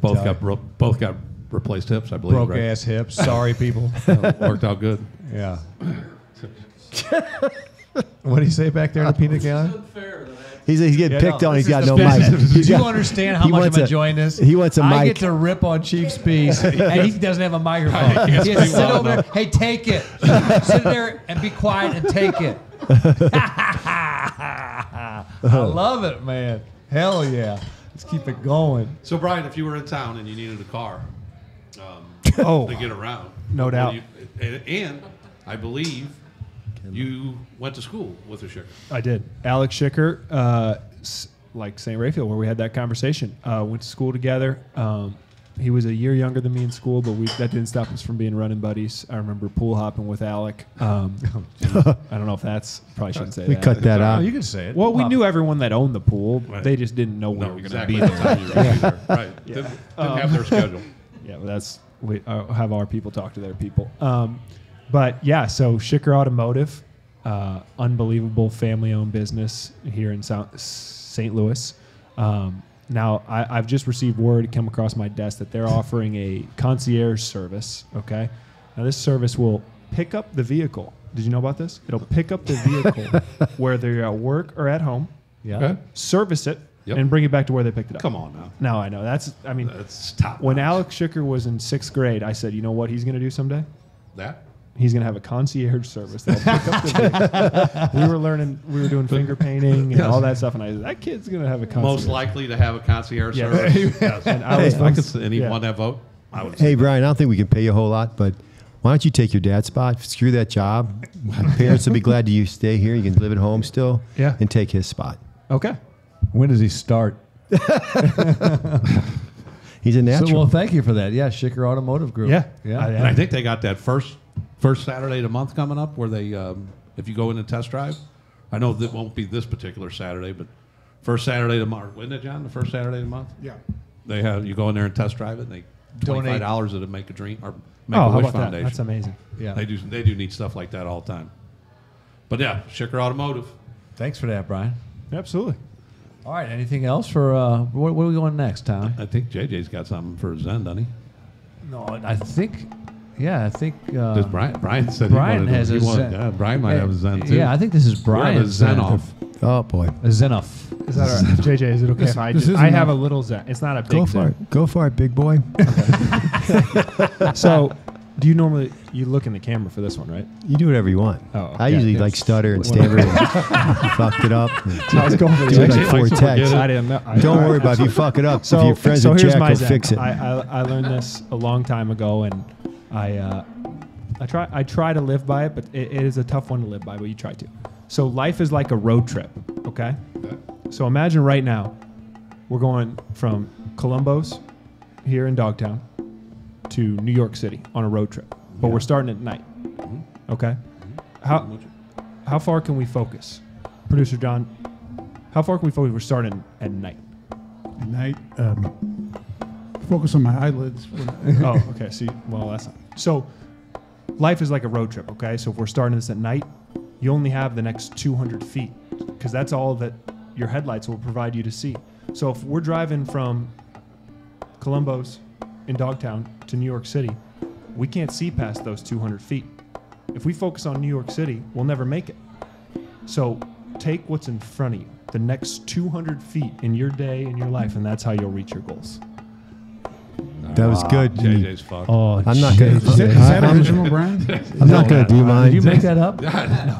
both got bro- both got replaced hips, I believe. broke right? ass hips. Sorry, people. Worked out good. yeah. what do you say back there in the peanut gallery? He's, he's getting Yeah, picked no, on. He's got no the mic. business. He's Do you got- understand how he much wants I'm a- enjoying this? he wants a I mic. I get to rip on Chief Spees, and he doesn't have a microphone. He has to sit well over there. Hey, take it. sit there and be quiet and take it. I love it, man. Hell yeah. Let's keep it going. So, Brian, if you were in town and you needed a car um, Oh. to get around, No what do doubt. you- and, and I believe you went to school with a Schicker. I did. Alex Schicker, uh, s- like St. Raphael, where we had that conversation. Uh, went to school together. Um, he was a year younger than me in school, but we that didn't stop us from being running buddies. I remember pool hopping with Alec. Um, I don't know if that's probably shouldn't say We that. cut that Oh, out. you can say it. Well, we Pop- knew everyone that owned the pool. Right. They just didn't know where we No, were exactly. going the to be there. time you were there. Right. Didn't, didn't have their schedule. Yeah, well, that's we uh, have our people talk to their people. Um, but yeah, so Schicker Automotive, uh, unbelievable family-owned business here in St. Louis. Um, now, I, I've just received word, it came across my desk, that they're offering a concierge service. Okay, now this service will pick up the vehicle. Did you know about this? It'll pick up the vehicle whether you're at work or at home, Yeah. Okay. service it, Yep. and bring it back to where they picked it up. Come on now. No, I know that's. I mean, That's top. when notch. Alex Schicker was in sixth grade, I said, you know what he's going to do someday? that He's going to have a concierge service. That'll pick up the we were learning, we were doing finger painting and Yes. all that stuff, and I said, that kid's going to have a concierge. most likely to have a concierge Yes. service. yes. And I was, If I could, s- and he yeah. won that vote. I would. Hey, Brian, I don't think we can pay you a whole lot, but why don't you take your dad's spot? Screw that job. My parents will be glad to you stay here. You can live at home still. Yeah. And take his spot. Okay. When does he start? He's a So, natural. well, thank you for that. Yeah, Schicker Automotive Group. Yeah. Yeah. And I think they got that first first Saturday of the month coming up where they, um, if you go in and test drive, I know that won't be this particular Saturday, but first Saturday of the month, wasn't it, John? The first Saturday of the month, Yeah. they have you go in there and test drive it. and They Donate. five dollars to make a dream or make oh, a how wish about that? foundation. That's amazing. yeah. They do they do need stuff like that all the time. But yeah, Schicker Automotive. Thanks for that, Brian. Absolutely. All right. Anything else for uh, where, where are we going next, Tom? I think JJ's got something for Zen, doesn't he? No, I think. Yeah, I think. Uh, Does Brian? Brian said Brian he wanted, has he a wanted- Zen. Yeah, Brian might have a Zen too. Yeah, I think this is We're having a Brian's Zen Zen off. oh, boy. A Zenoff. Is that all right? JJ, is it okay if I just, I have a- a little Zen. It's not a big Go for Zen. it. Go for it, big boy. So, do you normally, you look in the camera for this one, right? You do whatever you want. Oh, I usually yeah. like stutter and stammer and fucked it up. I was going for Do it JJ. like four likes texts. I didn't know. I- Don't worry about it. If you fuck it up, So, if you're friends so with here's Jack, he'll fix it. I, I, I learned this a long time ago, and I uh, I try I try to live by it, but it, it is a tough one to live by. But you try to. So life is like a road trip. Okay. So imagine right now, we're going from Columbo's, here in Dogtown, to New York City on a road trip, but we're starting at night. Okay. How how far can we focus, producer John? How far can we focus? We're starting at night. At night, um, focus on my eyelids. Oh, okay. See, well, that's not. So, life is like a road trip, okay? So, if we're starting this at night, you only have the next 200 feet because that's all that your headlights will provide you to see. So, if we're driving from Columbo's in Dogtown to New York City, we can't see past those 200 feet. If we focus on New York City, we'll never make it. So, take what's in front of you, the next 200 feet in your day, in your life, and that's how you'll reach your goals. That was ah, good. JJ's fucked. Oh, I'm not gonna. is that, is that I'm, original, Brian? I'm not gonna do mine. Did you make that up?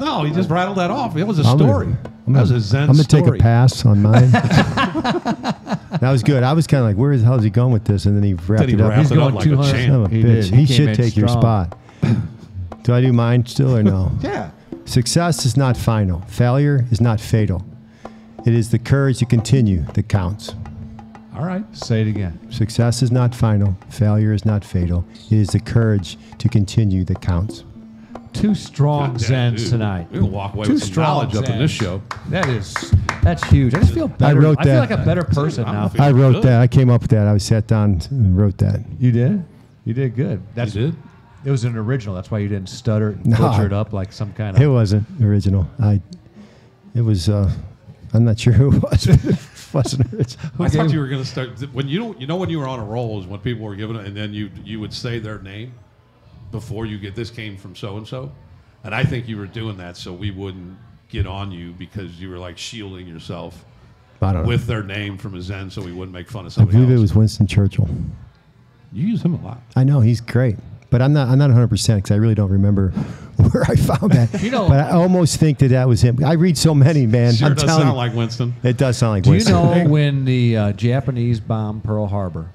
no, he just rattled that off. It was a I'm story. Gonna, I'm that was gonna, a Zen I'm gonna take story. a pass on mine. that was good. I was kind of like, where the hell is he going with this? And then he wrapped Then he it up. wrapped He's it up going like a 200. Son champ. of a He bitch. He, He came should in take your strong. spot. do I do mine still or no? Yeah. Success is not final. Failure is not fatal. It is the courage to continue that counts. All right. Say it again. Success is not final. Failure is not fatal. It is the courage to continue that counts. Two strong God damn, Zens dude. tonight. We're gonna walk away Two with some strong knowledge up in this show. That is, that's huge. I just feel better. I, wrote feel that. like a better person I'm now. I wrote good. that. I came up with that. I sat down and wrote that. You did? You did good. That's you did. It was an original. That's why you didn't stutter and No. butcher it up like some kind of. It wasn't original. I. It was. Uh, I'm not sure who it was. wasn't Rich. I thought you were going to start when you. You know when you were on a roll is when people were giving it, and then you you would say their name before you get this came from so and so, and I think you were doing that so we wouldn't get on you because you were like shielding yourself I don't know. with their name from his end, so we wouldn't make fun of I somebody believe it else. was Winston Churchill. you use him a lot. I know he's great, but I'm not. I'm not 100 percent because I really don't remember where I found that. You know- but I almost think that that was him. I read so many, man. Sure I'm does telling sound you, like Winston. it does sound like Do you know when the uh, Japanese bombed Pearl Harbor?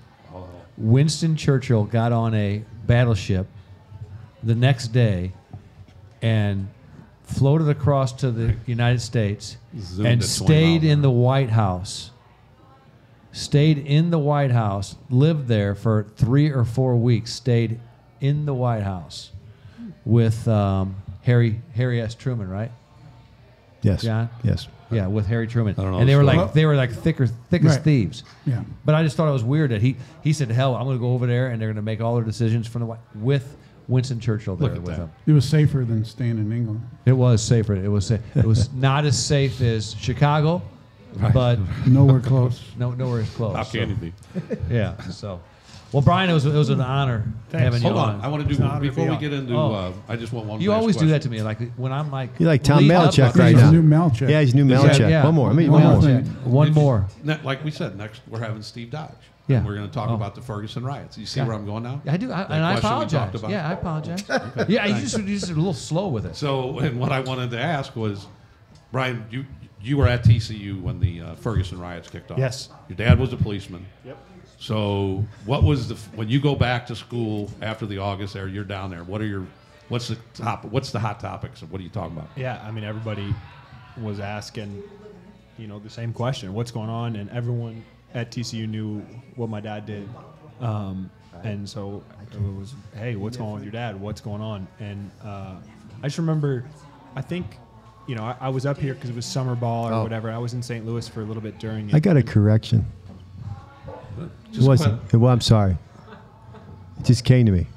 Winston Churchill got on a battleship the next day and floated across to the United States Zoomed and stayed in the White House. Stayed in the White House, lived there for three or four weeks, stayed in the White House with um, Harry Harry S. Truman, right? Yes. John? Yes. Yeah, with Harry Truman. I don't know and they were like they were like thicker thick as Right. thieves. Yeah. But I just thought it was weird that he he said, "Hell, I'm going to go over there and they're going to make all their decisions from the White with Winston Churchill there with that. him." It was safer than staying in England. It was safer. It was sa- it was not as safe as Chicago, but Nowhere close. no nowhere as close. How so, can you be? Yeah. So, well, Brian, it was it was an honor having you Hold on, on. I want to do It's an honor to before be we on. get into. Oh. Uh, I just want one. you last always do that to me, like when I'm like You like Tom leading up Belichick to- right He's now. a new Malchek. Yeah, he's new Yeah, yeah. One more. I mean, One one more. more. One more. Did you- more. Ne- like we said, next we're having Steve Dodge. Yeah. And we're going to talk Oh. about the Ferguson riots. You see Yeah. where I'm going now? I do, I, and I question we talked apologize. about? Yeah, I apologize. yeah, you just you just a little slow with it. So, and what I wanted to ask was, Brian, you you were at TCU when the uh, Ferguson riots kicked off. Yes. Your dad was a policeman. Yep. So, what was the when you go back to school after the August era? You're down there. What are your what's the top? What's the hot topics? What are you talking about? Yeah, I mean, everybody was asking, you know, the same question: What's going on? And everyone at TCU knew what my dad did, um, and so it was, hey, what's going on with your dad? What's going on? And uh, I just remember, I think, you know, I, I was up here because it was summer ball or Oh. whatever. I was in St. Louis for a little bit during it. I got a correction. It wasn't. quit. Well, I'm sorry. It just came to me.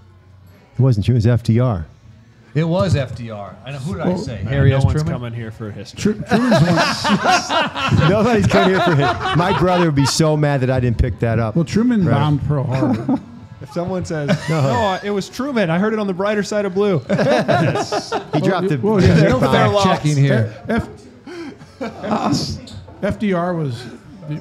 It wasn't you. It was FDR. It was FDR. I know who did I say? Harry no S. one's Truman. coming here for history. Tru- Truman's one, Nobody's coming here for history. My brother would be so mad that I didn't pick that up. well, Truman Right. bombed Pearl Harbor. If someone says, no, it was Truman, I heard it on the brighter side of blue. He dropped the. well, yeah, no fact checking here. F- FDR was the,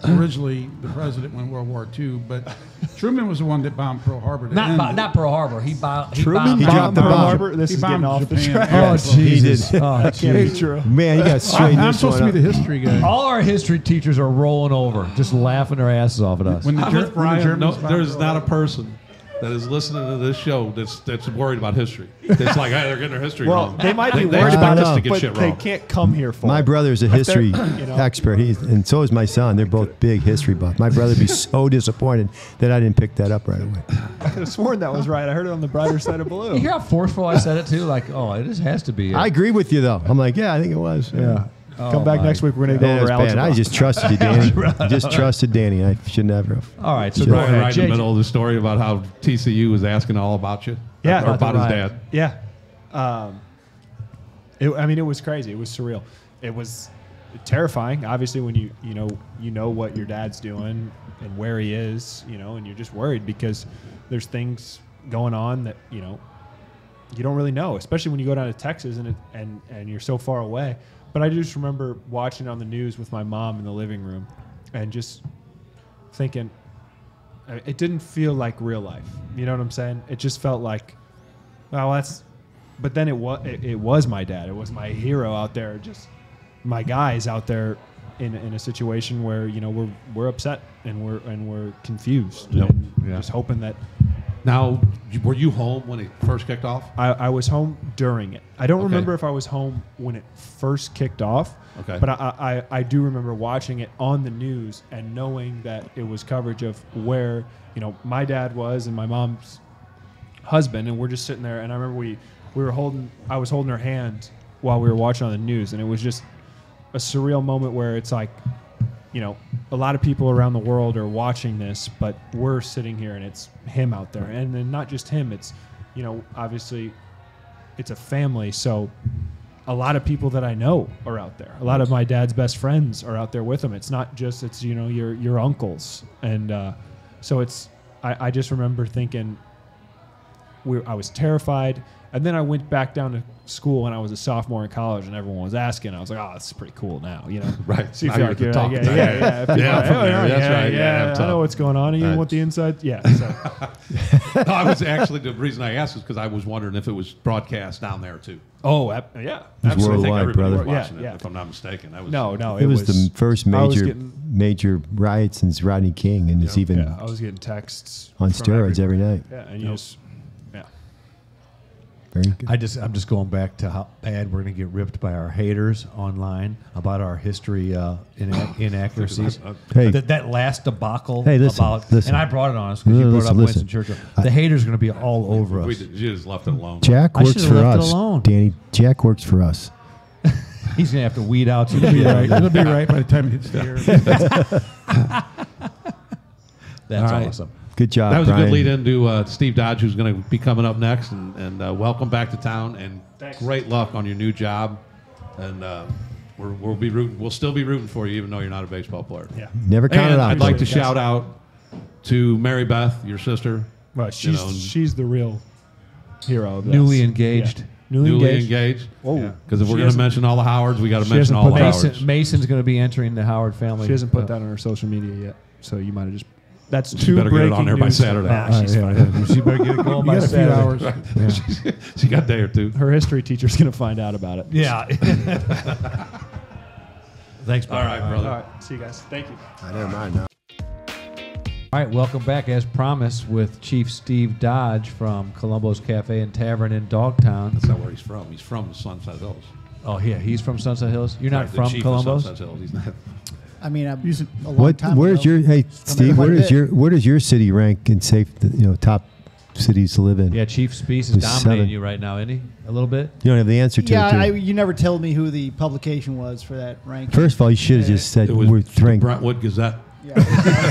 originally the president when World War II, but Truman was the one that bombed Pearl Harbor. Not bo- not Pearl Harbor. He, bo- he Truman bombed He dropped the Pearl bomb. Harbor. This He is getting bombed off the track. Oh Yes, he Jesus! Oh, Can't be jeez. true. Man, you got straight. I, straighten I'm supposed to be the history guy. All our history teachers are rolling over, just laughing their asses off at us. When the, I'm Ger- when the Brian. No, Germans bombed there's not a person that is listening to this show that's that's worried about history. It's like, hey, they're getting their history Well, wrong. they might be they worried expect about I us to get but shit they can't come here for My it. brother's a history you know. expert, He's, and so is my son. They're both big history buffs. My brother'd be so disappointed that I didn't pick that up right away. I could have sworn that was right. I heard it on the brighter side of blue. you hear how forceful I said it too? Like, oh, it just has to be. it. I agree with you though. I'm like, yeah, I think it was. Yeah. Oh, Come back next week. We're going to go Yeah, it over bad. algebra. I just trusted you, Danny. just trusted Danny. I should never have. All right, so Sure. go Brian, ahead. right in the JJ. middle of the story about how TCU was asking all about you. Yeah. or About about his dad. Yeah. Um, it, I mean, it was crazy. It was surreal. It was terrifying. Obviously, when you you know you know what your dad's doing and where he is, you know, and you're just worried because there's things going on that you know you don't really know, especially when you go down to Texas and it, and and you're so far away. But I just remember watching on the news with my mom in the living room, and just thinking, it didn't feel like real life. You know what I'm saying? It just felt like, well, that's. But then it was it, it was my dad. It was my hero out there. Just my guys out there in, in a situation where you know we're we're upset and we're and we're confused Yep. and Yeah. just hoping that Now, were you home when it first kicked off? I, I was home during it. I don't Okay. remember if I was home when it first kicked off. Okay. But I, I, I do remember watching it on the news and knowing that it was coverage of where, you know, my dad was and my mom's husband and we're just sitting there and I remember we, we were holding I was holding her hand while we were watching on the news and it was just a surreal moment where it's like you know, a lot of people around the world are watching this, but we're sitting here and it's him out there. And then not just him, it's, you know, obviously it's a family. So a lot of people that I know are out there. A lot of my dad's best friends are out there with him. It's not just it's you know your your uncles, and uh, so it's. I, I just remember thinking, we, I was terrified, and then I went back down to school when I was a sophomore in college, and everyone was asking. I was like, "Oh, this is pretty cool now," you know. Right. See if you're you're like, you're talking like, yeah, yeah, yeah, if Yeah, I'm from like, there. oh, That's yeah, right. Yeah, Yeah, I'm I know what's going on. You Right. want the inside? Yeah. So. no, I was actually the reason I asked was because I was wondering if it was broadcast down there too. oh, ap- yeah. It's I think worldwide, everybody brother. was Yeah, watching yeah. it, if I'm not mistaken. That was No, no. It, was, the first major getting- major riot since Rodney King, and it's even Yeah, I was getting texts on steroids every night. Yeah, and you just yeah. Very good. I just I'm just going back to how bad we're going to get ripped by our haters online about our history uh, ina- inaccuracies. Hey. that, that last debacle Hey, listen, about listen. and I brought it on us because you brought listen, up listen. Winston Churchill. The haters are going to be all over us. We you just left it alone. Jack I works for left it us, alone. Danny. Jack works for us. He's going to have to weed out. some It'll be right. It'll be right by the time it hits the air. That's All right. awesome. Good job, That was Brian. a good lead into uh, Steve Dodge, who's going to be coming up next. And, and uh, welcome back to town. And great luck on your new job. And uh, we're, we'll be rooting. We'll still be rooting for you, even though you're not a baseball player. Yeah. Never counted And out. I'd like to Yes. shout out to Mary Beth, your sister, Well, she's know, she's the real hero. Of. Newly engaged. Yeah. Newly, newly engaged. engaged. Whoa. Because if we're going to mention all the Howards, we got to mention all the put Howards. Mason's going to be entering the Howard family. She hasn't put uh, that on her social media yet, so you might have just. That's She two better get it on breaking there by news. Saturday. Nah, Uh, she's yeah, fine. She better get it going You by got a few Saturday. hours. she got a day or two. Her history teacher's gonna find out about it. Yeah. Thanks, All right, brother. All right. See you guys. Thank you. I never mind now. All right, welcome back as promised with Chief Steve Dodge from Columbo's Cafe and Tavern in Dogtown. That's not where he's from. He's from Sunset Hills. Oh, yeah, he's from Sunset Hills. You're not Right, from chief of Columbo's? Sunset Hills. He's not. I mean, I'm He's a- a long What? time Where's ago. your? Hey, Steve. quite Where does your? Where does your city rank in safe? You know, top cities to live in. Yeah, Chief Speece is dominating seven. you right now, isn't he? A little bit? You don't have the answer to Yeah, it. do I, you? you never told me who the publication was for that ranking. First of all, you should have just said It was we're the ranked. Brentwood Gazette. Yeah,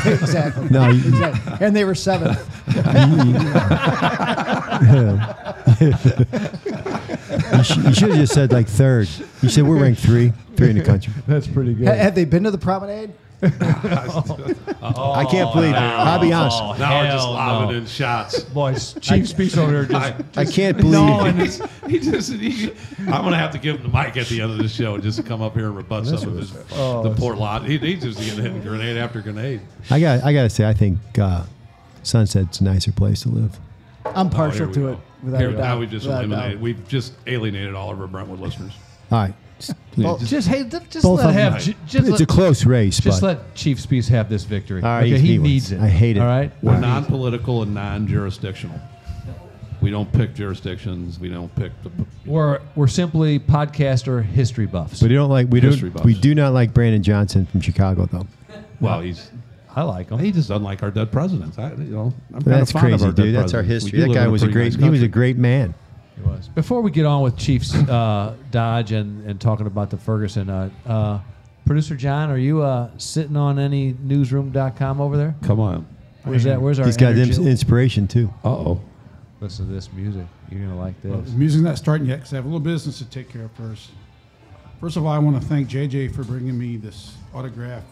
exactly. No, you- exactly. And they were seventh. You, sh- you should have just said like third. You said we're ranked three, three in the country. That's pretty good. Ha- have they been to the promenade? I can't believe it. I'll be honest. Oh, Now we're just hell lobbing no. in shots. Boys, Chief Speece over there just. I can't believe. No, and it's, he just, he, I'm going to have to give him the mic at the end of the show just to come up here and rebut some of his, the poor lot. He, he's just getting hit grenade after grenade. I got. I got to say, I think uh, Sunset's a nicer place to live. I'm Oh, partial we to go. it. Without Here, a doubt. now we just Without eliminated. We've just alienated all of our Brentwood listeners. All right. Well, Just hey, th- just Both let of them. have ju- just it's let, a close race, just but let Chief Speece have this victory. All right, okay, he's he beat ones. needs it. I hate it. All right. We're non-political and non-jurisdictional. We don't pick jurisdictions. We don't pick the. We're we're simply podcaster history buffs. but you don't like we History don't buffs. we do not like Brandon Johnson from Chicago though. Well, he's I like him. he just doesn't like our dead presidents. I, you know, I'm kind That's of fond of crazy, our dead dude. That's our presidents. We history. do That live guy in was a pretty great. nice he was a country. great man. He was. Before we get on with Chiefs uh, Dodge and, and talking about the Ferguson, uh, uh, producer John, are you uh, sitting on any newsroom.com over there? Come on. Where's that? Where's our He's got energy? inspiration too. Uh oh. Listen to this music. You're gonna like Well, this. the music's not starting yet because I have a little business to take care of first. First of all, I want to thank JJ for bringing me this autographed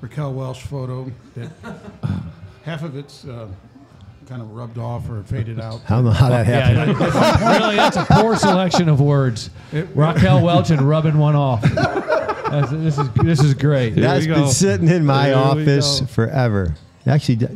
Raquel Welch photo. That half of it's uh, kind of rubbed off or faded out. I don't know how that happened. Yeah, that's- really, that's a poor selection of words. Raquel Welch and rubbing one off. That's, this is this is great. That's we been sitting in my Here office go. forever. Actually, d-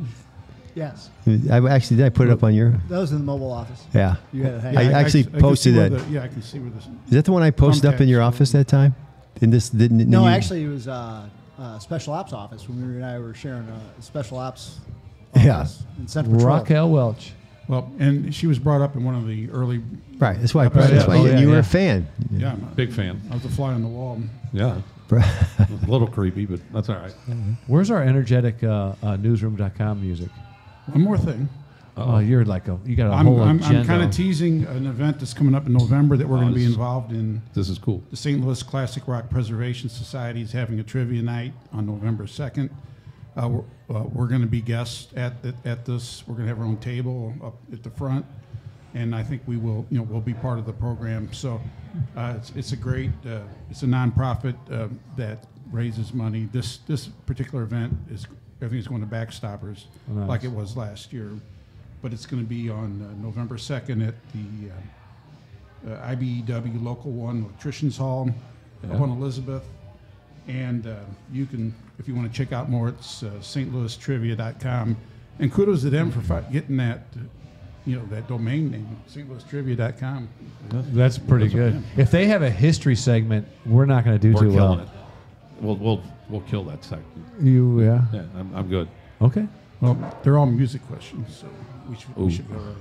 yes, I actually did I put it up on your? that was in the mobile office. Yeah. You had it hang I out. actually can posted see that. the- yeah, I can see where this. Is that the one I posted up in your office that time? In this didn't? No, you- actually, it was uh, uh, special ops office when we were and I were sharing a special ops. Yeah. office in Central Patrol. Raquel Welch. Well, and she was brought up in one of the early. Right. That's why. Right, that's why Oh, you, yeah, you were yeah. a fan. Yeah, I'm a- Big fan. I was a fly on the wall. Yeah. a little creepy, but that's all right. Where's our energetic uh, uh, newsroom.com music? One more thing. Oh, you're like a you got a I'm, whole I'm, agenda. I'm kind of teasing an event that's coming up in November that we're Oh, going to be involved in. This is cool. The St. Louis Classic Rock Preservation Society is having a trivia night on November 2nd. Uh, we're uh, we're going to be guests at, at, at this. We're going to have our own table up at the front. and I think we will, you know, we'll be part of the program. So uh, it's, it's a great, uh, it's a nonprofit uh, that raises money. This this particular event is everything's going to Backstoppers, Oh, nice. like it was last year, but it's going to be on uh, November second at the uh, uh, IBEW Local One Electricians Hall up on Elizabeth. And uh, you can, if you want to check out more, it's uh, stlouistrivia.com. And kudos to them for fi- getting that, uh, you know, that domain name, stlouistrivia.com. That's pretty That's good. If they have a history segment, we're not going to do We're too killing well. it. We'll we'll we'll kill that section. You yeah. Yeah, I'm, I'm good. Okay. Well, they're all music questions, so we should, Ooh. we should go right.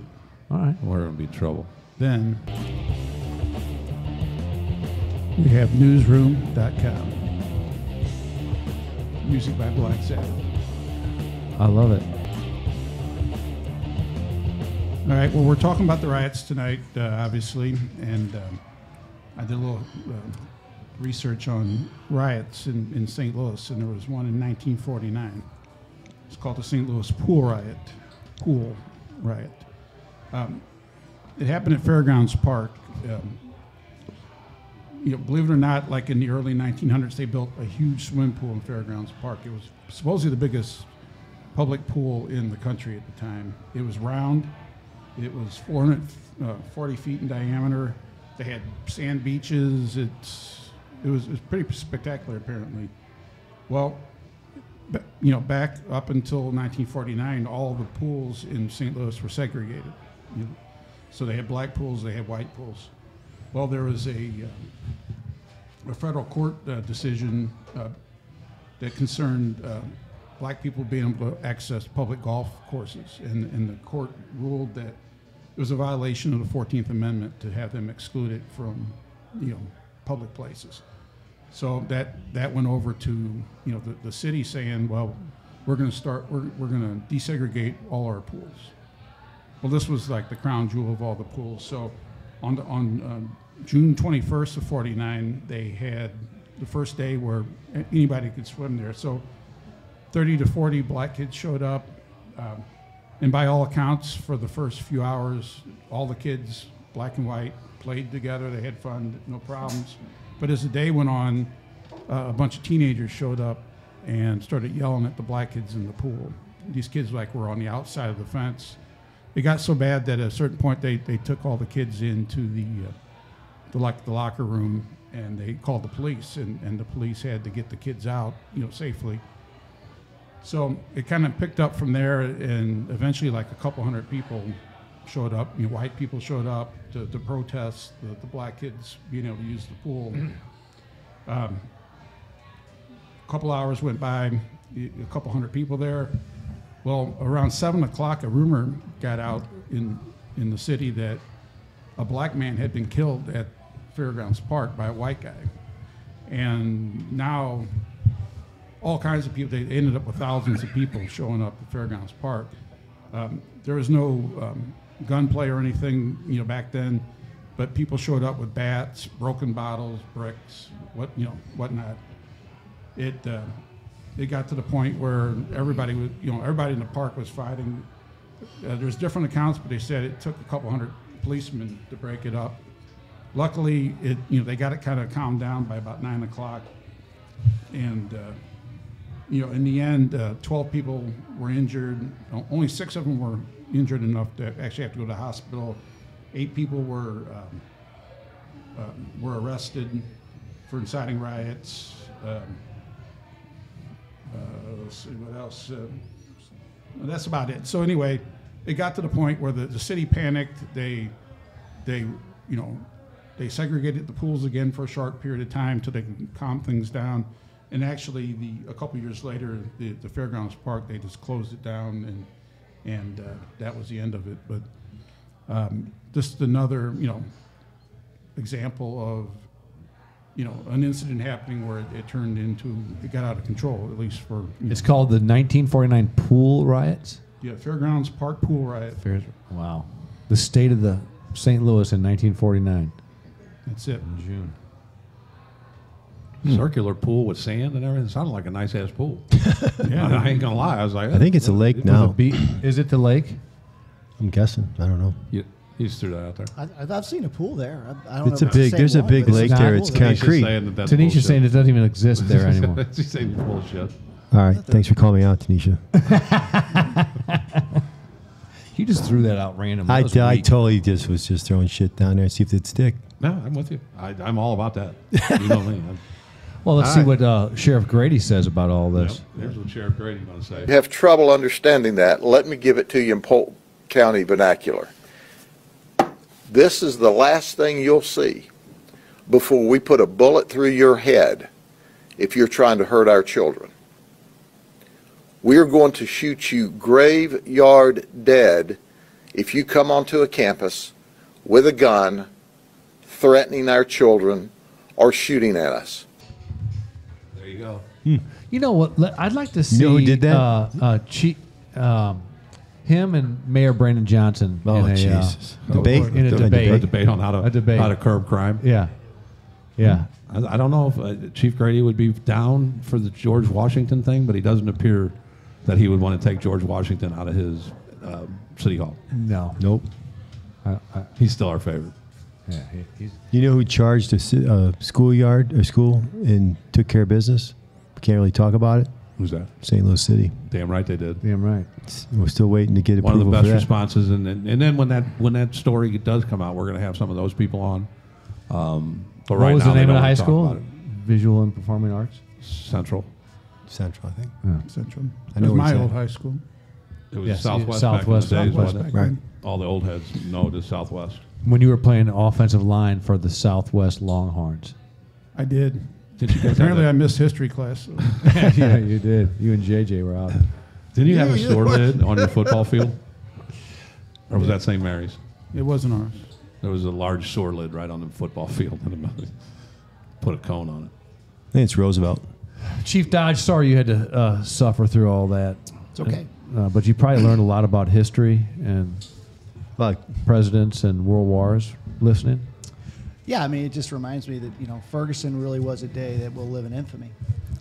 All right. We're gonna be in trouble. Then we have newsroom.com. Music by Black Sabbath. I love it. All right. Well, we're talking about the riots tonight, uh, obviously, and um, I did a little uh, research on riots in, in St. Louis, and there was one in 1949. It's called the St. Louis Pool Riot. Pool Riot. Um, it happened at Fairgrounds Park. Um, you know, believe it or not, like in the early 1900s, they built a huge swimming pool in Fairgrounds Park. It was supposedly the biggest public pool in the country at the time. It was round. It was 440 uh, feet in diameter. They had sand beaches. It's it was, it was pretty spectacular, apparently. Well, you know, back up until 1949, all the pools in St. Louis were segregated. You know, so they had black pools, they had white pools. Well, there was a um, a federal court uh, decision uh, that concerned uh, black people being able to access public golf courses, and, and the court ruled that it was a violation of the Fourteenth Amendment to have them excluded from, you know, public places. So that that went over to you know the, the city saying, well, we're going to start we're, we're going to desegregate all our pools. Well, this was like the crown jewel of all the pools. So on the, on um, June 21st of 49, they had the first day where anybody could swim there. So 30 to 40 black kids showed up. Um, and by all accounts, for the first few hours, all the kids, black and white, played together. They had fun, no problems. But as the day went on, uh, a bunch of teenagers showed up and started yelling at the black kids in the pool. These kids like were on the outside of the fence. It got so bad that at a certain point they, they took all the kids into the uh, the like the locker room and they called the police and, and the police had to get the kids out you know safely. So it kind of picked up from there and eventually like a couple hundred people showed up. You know, white people showed up to, to protest the, the black kids being able to use the pool. Um, a couple hours went by, a couple hundred people there. Well, around seven o'clock, a rumor got out in in the city that a black man had been killed at Fairgrounds Park by a white guy, and now all kinds of people. They ended up with thousands of people showing up at Fairgrounds Park. Um, there was no um, gunplay or anything, you know, back then, but people showed up with bats, broken bottles, bricks, what you know, whatnot. It uh, it got to the point where everybody was, you know, everybody in the park was fighting. Uh, there's different accounts, but they said it took a couple hundred policemen to break it up. Luckily, it you know they got it kind of calmed down by about nine o'clock, and uh, you know in the end, uh, 12 people were injured. Only six of them were injured enough to actually have to go to the hospital. Eight people were um, um, were arrested for inciting riots. Um, uh, let's see what else. Uh, that's about it. So anyway, it got to the point where the, the city panicked. They, they, you know, they segregated the pools again for a short period of time till they can calm things down. And actually, the a couple years later, the, the fairgrounds park they just closed it down, and and uh, that was the end of it. But um, just another, you know, example of you know, an incident happening where it, it turned into, it got out of control, at least for, It's know, called the 1949 pool riots. yeah, Fairgrounds Park Pool Riot. Fairs- Wow. The state of the St. Louis in 1949. That's it. In June. Hmm. Circular pool with sand and everything. Sounded like a nice ass pool. Yeah. I ain't gonna lie. I was like, I think it's a lake it now. be- is it the lake? I'm guessing. I don't know. You, He just threw that out there. I, I've- I've seen a pool there. I, I don't It's know a it's big. the There's same a big but lake there. It's there. Tanisha's concrete. saying that that's Tanisha's bullshit. saying it doesn't even exist there anymore. She's saying bullshit. All right. Thanks for calling me out, Tanisha. You just threw that out randomly. I, That I totally just was just throwing shit down there, see if it'd stick. No, I'm with you. I, I'm all about that. You know me. I'm, Well, let's All see right. what uh, Sheriff Grady says about all this. Yep. Here's what Sheriff Grady's going to say. You have trouble understanding that, let me give it to you in Polk County vernacular. This is the last thing you'll see before we put a bullet through your head if you're trying to hurt our children. We're going to shoot you graveyard dead if you come onto a campus with a gun threatening our children or shooting at us. There you go. You know what? I'd like to see know who did that? Uh, uh, Chief, um, him and Mayor Brandon Johnson. Oh in a, uh, debate. in a A debate. debate on how to A debate. how to curb crime. yeah, yeah. I, I don't know if uh, Chief Grady would be down for the George Washington thing, but he doesn't appear that he would want to take George Washington out of his uh, city hall. No, Nope. I, I, He's still our favorite. Yeah, he, he's, You know who charged a si- uh, schoolyard or school and took care of business? Can't really talk about it. Who's that? St. Louis City. Damn right they did. damn right. We're still waiting to get One of the best responses, and then, and then when that when that story does come out, we're going to have some of those people on. Um, but What right was now the name of the high school? Visual and Performing Arts. Central. Central, I think. Central. I That know was my old high school. It was Yes, Southwest, Southwest, back in the days, Southwest back Right. All the old heads know it as Southwest. When you were playing offensive line for the Southwest Longhorns. I did. Didn't you Apparently, I missed history class. so- yeah, you did. You and JJ were out. Didn't you have a Yeah, sword yeah. lid on your football field? Or was that St. Mary's? It wasn't ours. There was a large sword lid right on the football field. Put a cone on it. I think it's Roosevelt. Chief Dodge, sorry you had to uh, suffer through all that. It's okay. Uh, but you probably learned a lot about history and Like, presidents and world wars listening. Yeah, I mean, it just reminds me that you know Ferguson really was a day that will live in infamy.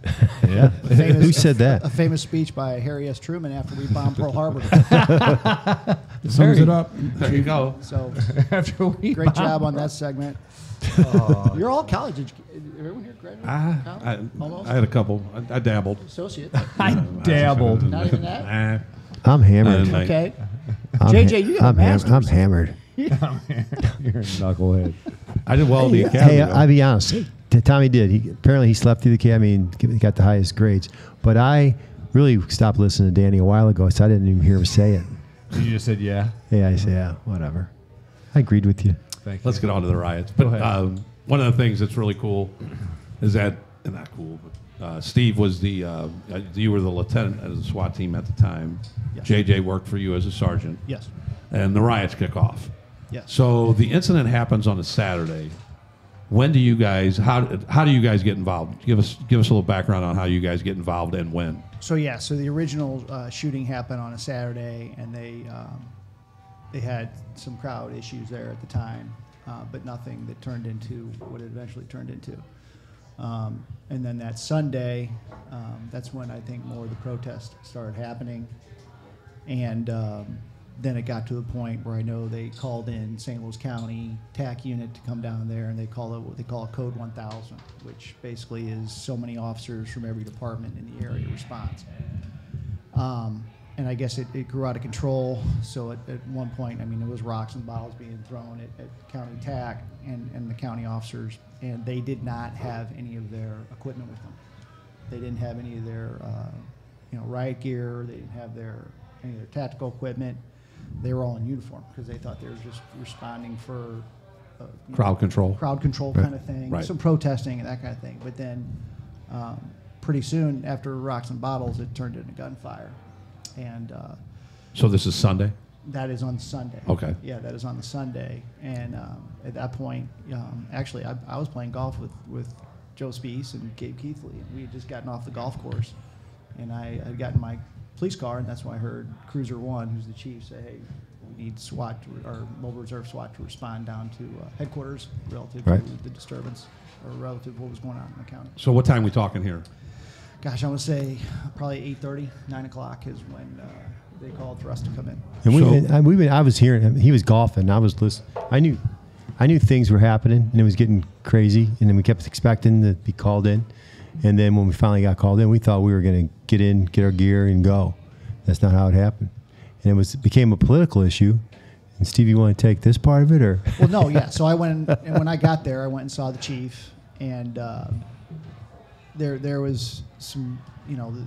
Yeah. A famous- Who said that? A famous speech by Harry S. Truman after we bombed Pearl Harbor. It sums it up. There you go. So After we great job on that segment. You're all college educated. Everyone here graduated? I, college? I, Almost? I had a couple. I, I dabbled. Associate. I dabbled. Not even that? Nah. I'm hammered. Uh, Okay. I'm JJ, you got a I'm, ham- master's. I'm hammered. You're a knucklehead. I did well in the academy. Hey, though. I'll be honest. T- Tommy did. He apparently he slept through the academy and g- got the highest grades. But I really stopped listening to Danny a while ago, so I didn't even hear him say it. You just said yeah. Yeah, I say, yeah, whatever. I agreed with you. Thank Let's get on to the riots. But Go ahead. um, one of the things that's really cool is that, and not cool, but uh, Steve was the, uh, uh, you were the lieutenant of the SWAT team at the time. Yes. JJ worked for you as a sergeant. Yes. And the riots kick off. Yes. So the incident happens on a Saturday. When do you guys, how, how do you guys get involved? Give us, give us a little background on how you guys get involved and when. So yeah, so the original uh, shooting happened on a Saturday, and they um, they had some crowd issues there at the time, uh, but nothing that turned into what it eventually turned into. Um, and then that Sunday, um, that's when I think more of the protests started happening, and um, then it got to the point where I know they called in St. Louis County TAC unit to come down there, and they call it what they call Code 1000, which basically is so many officers from every department in the area response. Um, and I guess it, it grew out of control. So at, at one point, I mean, there was rocks and bottles being thrown at, at county TAC and, and the county officers, and they did not have any of their equipment with them. They didn't have any of their, uh, you know, riot gear. They didn't have their any of their tactical equipment. They were all in uniform because they thought they were just responding for uh, you know, Crowd control. crowd control kind of thing, Right. some protesting and that kind of thing. But then, um, pretty soon after rocks and bottles, it turned into gunfire, and uh, So this is Sunday? That is on Sunday. Okay. Yeah, that is on the Sunday, and um, at that point, um, actually, I, I was playing golf with with Joe Spees and Gabe Keithley, and we had just gotten off the golf course, and I had gotten my police car, and that's when I heard Cruiser One, who's the chief, say, "Hey, we need SWAT to, or Mobile Reserve SWAT to respond down to uh, headquarters relative Right. to the disturbance or relative to what was going on in the county." So what time are we talking here? Gosh, I would say probably 8:30, 9 o'clock is when uh, they called for us to come in. And we, So- and I, we, been- I was hearing him. He was golfing. I was listening. I knew, I knew things were happening, and it was getting crazy. And then we kept expecting to be called in. And then when we finally got called in, we thought we were going to get in, get our gear, and go. That's not how it happened. And it was it became a political issue. And Steve, you want to take this part of it, or Well, no, yeah. So I went, and when I got there, I went and saw the chief, and uh, there there was some, you know, the,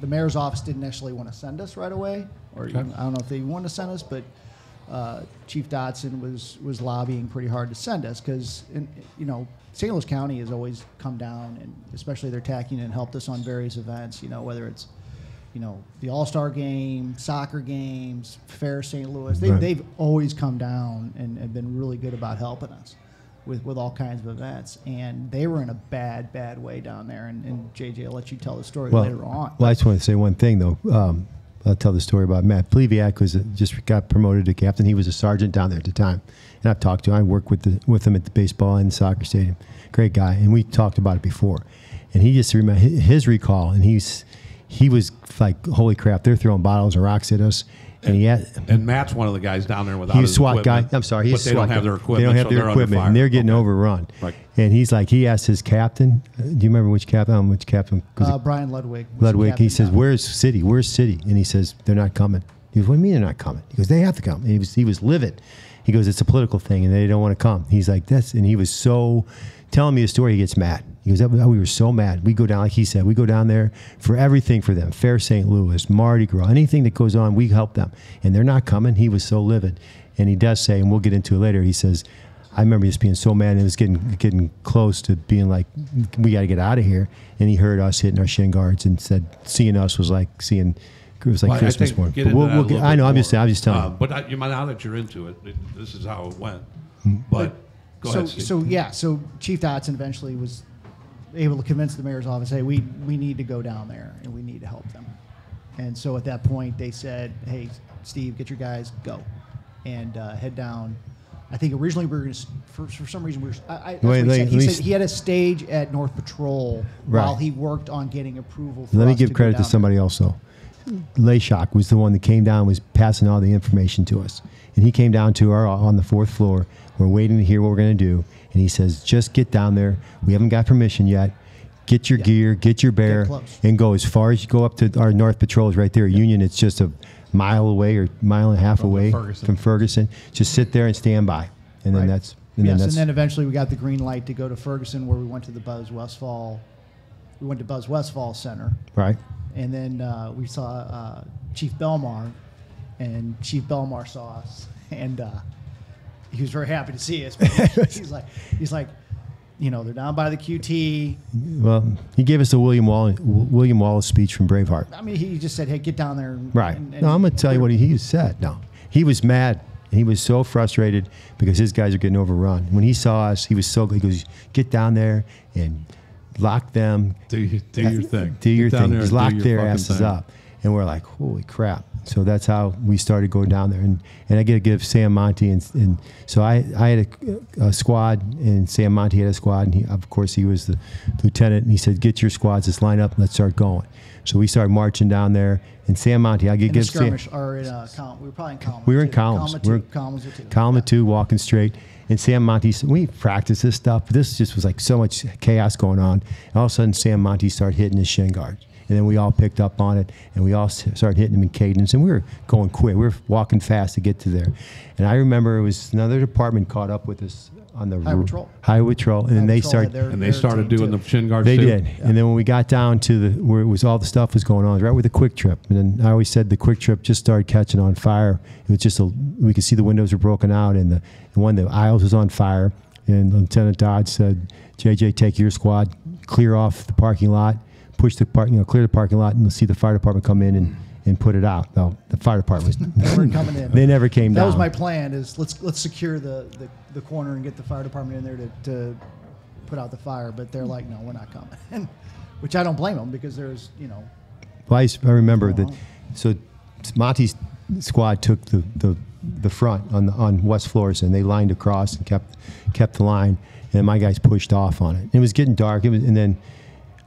the mayor's office didn't actually want to send us right away, or even, I don't know if they wanted to send us, but uh, Chief Dotson was was lobbying pretty hard to send us because, you know, St. Louis County has always come down, and especially their tacking and helped us on various events. You know, whether it's you know, the All Star game, soccer games, Fair St. Louis. They, Right. They've always come down and, and been really good about helping us with, with all kinds of events. And they were in a bad, bad way down there. And, and JJ, I'll let you tell the story later on. Well, I just want to say one thing though. Um, I'll tell the story about Matt Pleviak who just got promoted to captain. He was a sergeant down there at the time, and I've talked to him. I worked with the, with him at the baseball and soccer stadium. Great guy, and we talked about it before. And he just remember his recall, and he's he was like, "Holy crap! They're throwing bottles and rocks at us." And he had, And Matt's one of the guys down there without he was his SWAT guy. I'm sorry, he's but they SWAT don't have guy. their equipment. They don't have so their they're equipment, and they're getting Okay. overrun. Right. And he's like, he asked his captain. Uh, do you remember which captain? Um, which captain? 'Cause Uh, Brian Ludwig. Ludwig. He says, down. "Where's city? Where's city?" And he says, "They're not coming." He goes, "What do you mean they're not coming?" He goes, "They have to come." And he was he was livid. He goes, "It's a political thing, and they don't want to come." He's like, "That's," and he was so telling me a story. He gets mad. He goes, "That- "We were so mad. We go down, like he said, we go down there for everything for them. Fair St. Louis, Mardi Gras, anything that goes on, we help them, and they're not coming." He was so livid, and he does say, and we'll get into it later. He says. I remember just being so mad, and it was getting getting close to being like, we got to get out of here. And he heard us hitting our shin guards and said, seeing us was like seeing, it was like Well, Christmas morning. get But into we'll- we'll get- I know. I'm just. I'm just telling Uh, you. But I, you might now that you're into it, it, this is how it went. Hmm. But go so, ahead. So yeah, so Chief Dotson eventually was able to convince the mayor's office, hey, we, we need to go down there and we need to help them. And so at that point, they said, hey, Steve, get your guys, go. And uh, head down. I think originally we were going to, for, for some reason, we were, I, I, Wait, he said. He said he had a stage at North Patrol Right. while he worked on getting approval for Let me give to credit to down there. somebody else though. Layshock was the one that came down, was passing all the information to us, and he came down to our on the fourth floor. We're waiting to hear what we're going to do, and he says, "Just get down there. We haven't got permission yet. Get your Yeah. gear, get your bear, close. and go as far as you go up to our North Patrol is right there. Union, it's just a mile away or mile and a half From away Ferguson. from Ferguson. Just sit there and stand by, and then that's and yes, then that's and then eventually we got the green light to go to Ferguson, where we went to the Buzz Westfall. We went to Buzz Westfall Center, right. and then uh, we saw uh, Chief Belmar, and Chief Belmar saw us, and uh, he was very happy to see us. But he's like, he's like, you know, they're down by the QT. Well, he gave us the William Wallace, William Wallace speech from Braveheart. I mean, he just said, hey, get down there. And, Right. and- and no, I'm going to tell you what he, he said. No, he was mad. He was so frustrated because his guys are getting overrun. When he saw us, he was so he goes, "Get down there and lock them. do, do your thing. Do your Get thing. Just lock their asses thing. up." And we're like, "Holy crap!" So that's how we started going down there. And and I get to give Sam Monty and and so I I had a, a squad and Sam Monty had a squad and he, of course he was the lieutenant and he said, "Get your squads. Let's line up. and Let's start going." So we started marching down there. And Sam Monty, I get give Sam. skirmish, or in uh, column, we were probably in column. We were in two. columns. Column We were- two. Columns of two. column Yeah. of two, walking straight. And Sam Monty, we practiced this stuff, but this just was like so much chaos going on. And all of a sudden, Sam Monty started hitting his shin guards. And then we all picked up on it, and we all started hitting them in cadence. And we were going quick. We were walking fast to get to there. And I remember it was another department caught up with us on the Highway roo- Patrol. Highway Patrol, and then Highway they Patrol started. their- And they started doing too. the shin guards They too? did, and then when we got down to the where it was all the stuff was going on, it was right where the QuickTrip, and then I always said the QuickTrip just started catching on fire. It was just a we could see the windows were broken out, and the and one of the aisles was on fire. And Lieutenant Dodge said, "JJ, take your squad, clear off the parking lot, push the park, you know, clear the parking lot, and see the fire department come in and." And put it out. No, the fire department was. Weren't coming in. They never came That down. was my plan. Is let's let's secure the, the, the corner and get the fire department in there to, to put out the fire. But they're like, no, we're not coming. Which I don't blame them because there's you know Well, I, I remember that. So Monty's squad took the, the, the front on the, on West Florissant, and they lined across and kept kept the line. And my guys pushed off on it. It was getting dark. It was, and then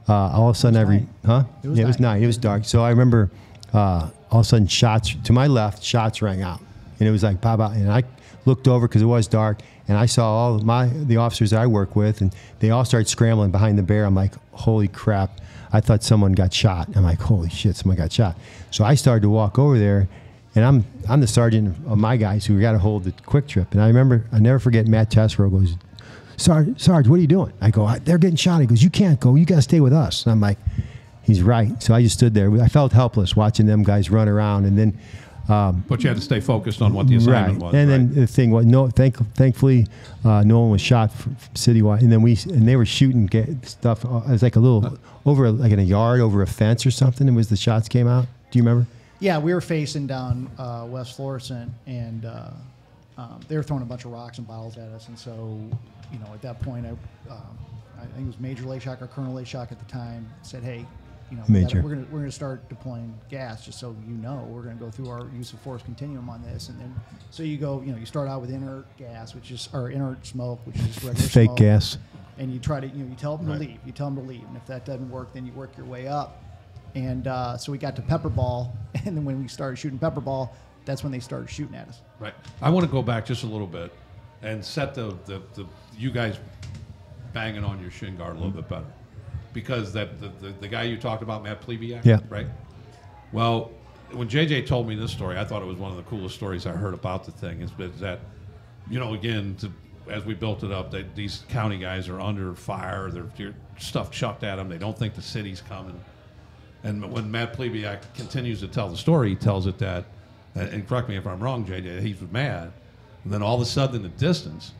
uh, all of a sudden, every night. huh? It was yeah, it was night. It was dark. So I remember uh, all of a sudden shots to my left, shots rang out, and it was like pop out, and I looked over because it was dark, and I saw all my the officers that I work with, and they all started scrambling behind the bear. I'm like, holy crap! I thought someone got shot. I'm like, holy shit, someone got shot. So I started to walk over there, and I'm I'm the sergeant of my guys who got to hold the QuickTrip. And I remember I never forget Matt Tessero goes, Sarge, Sarge, what are you doing? I go, they're getting shot. He goes, you can't go. You got to stay with us. And I'm like, he's right. So I just stood there. I felt helpless watching them guys run around, and then. Um, But you had to stay focused on what the assignment right. was. And right? then the thing was, no, thank, thankfully, uh, no one was shot f- f- citywide. And then we and they were shooting ga- stuff. Uh, it was like a little over like in a yard over a fence or something. And was the shots came out. Do you remember? Yeah, we were facing down uh, West Florissant, and uh, um, they were throwing a bunch of rocks and bottles at us. And so, you know, at that point, I, um, I think it was Major Layshock or Colonel Layshock at the time said, "Hey, you know, we gotta- Major. we're going we're gonna start deploying gas, just so you know, we're going to go through our use of force continuum on this." And then, so you go, you know, you start out with inert gas, which is or inert smoke, which is regular Fake smoke gas. and you try to you know you tell them Right. to leave you tell them to leave and if that doesn't work then you work your way up and uh, so we got to pepper ball and then when we started shooting pepper ball that's when they started shooting at us Right. I want to go back just a little bit and set the, the, the you guys banging on your shin guard a little bit better. Because that the, the, the guy you talked about, Matt Plebiak, Yeah. right? Well, when JJ told me this story, I thought it was one of the coolest stories I heard about the thing. Is that, you know, again, to, as we built it up, that these county guys are under fire. Their their stuff chucked at them. They don't think the city's coming. And when Matt Plebiak continues to tell the story, he tells it that, and correct me if I'm wrong, JJ, he was mad. And then all of a sudden in the distance,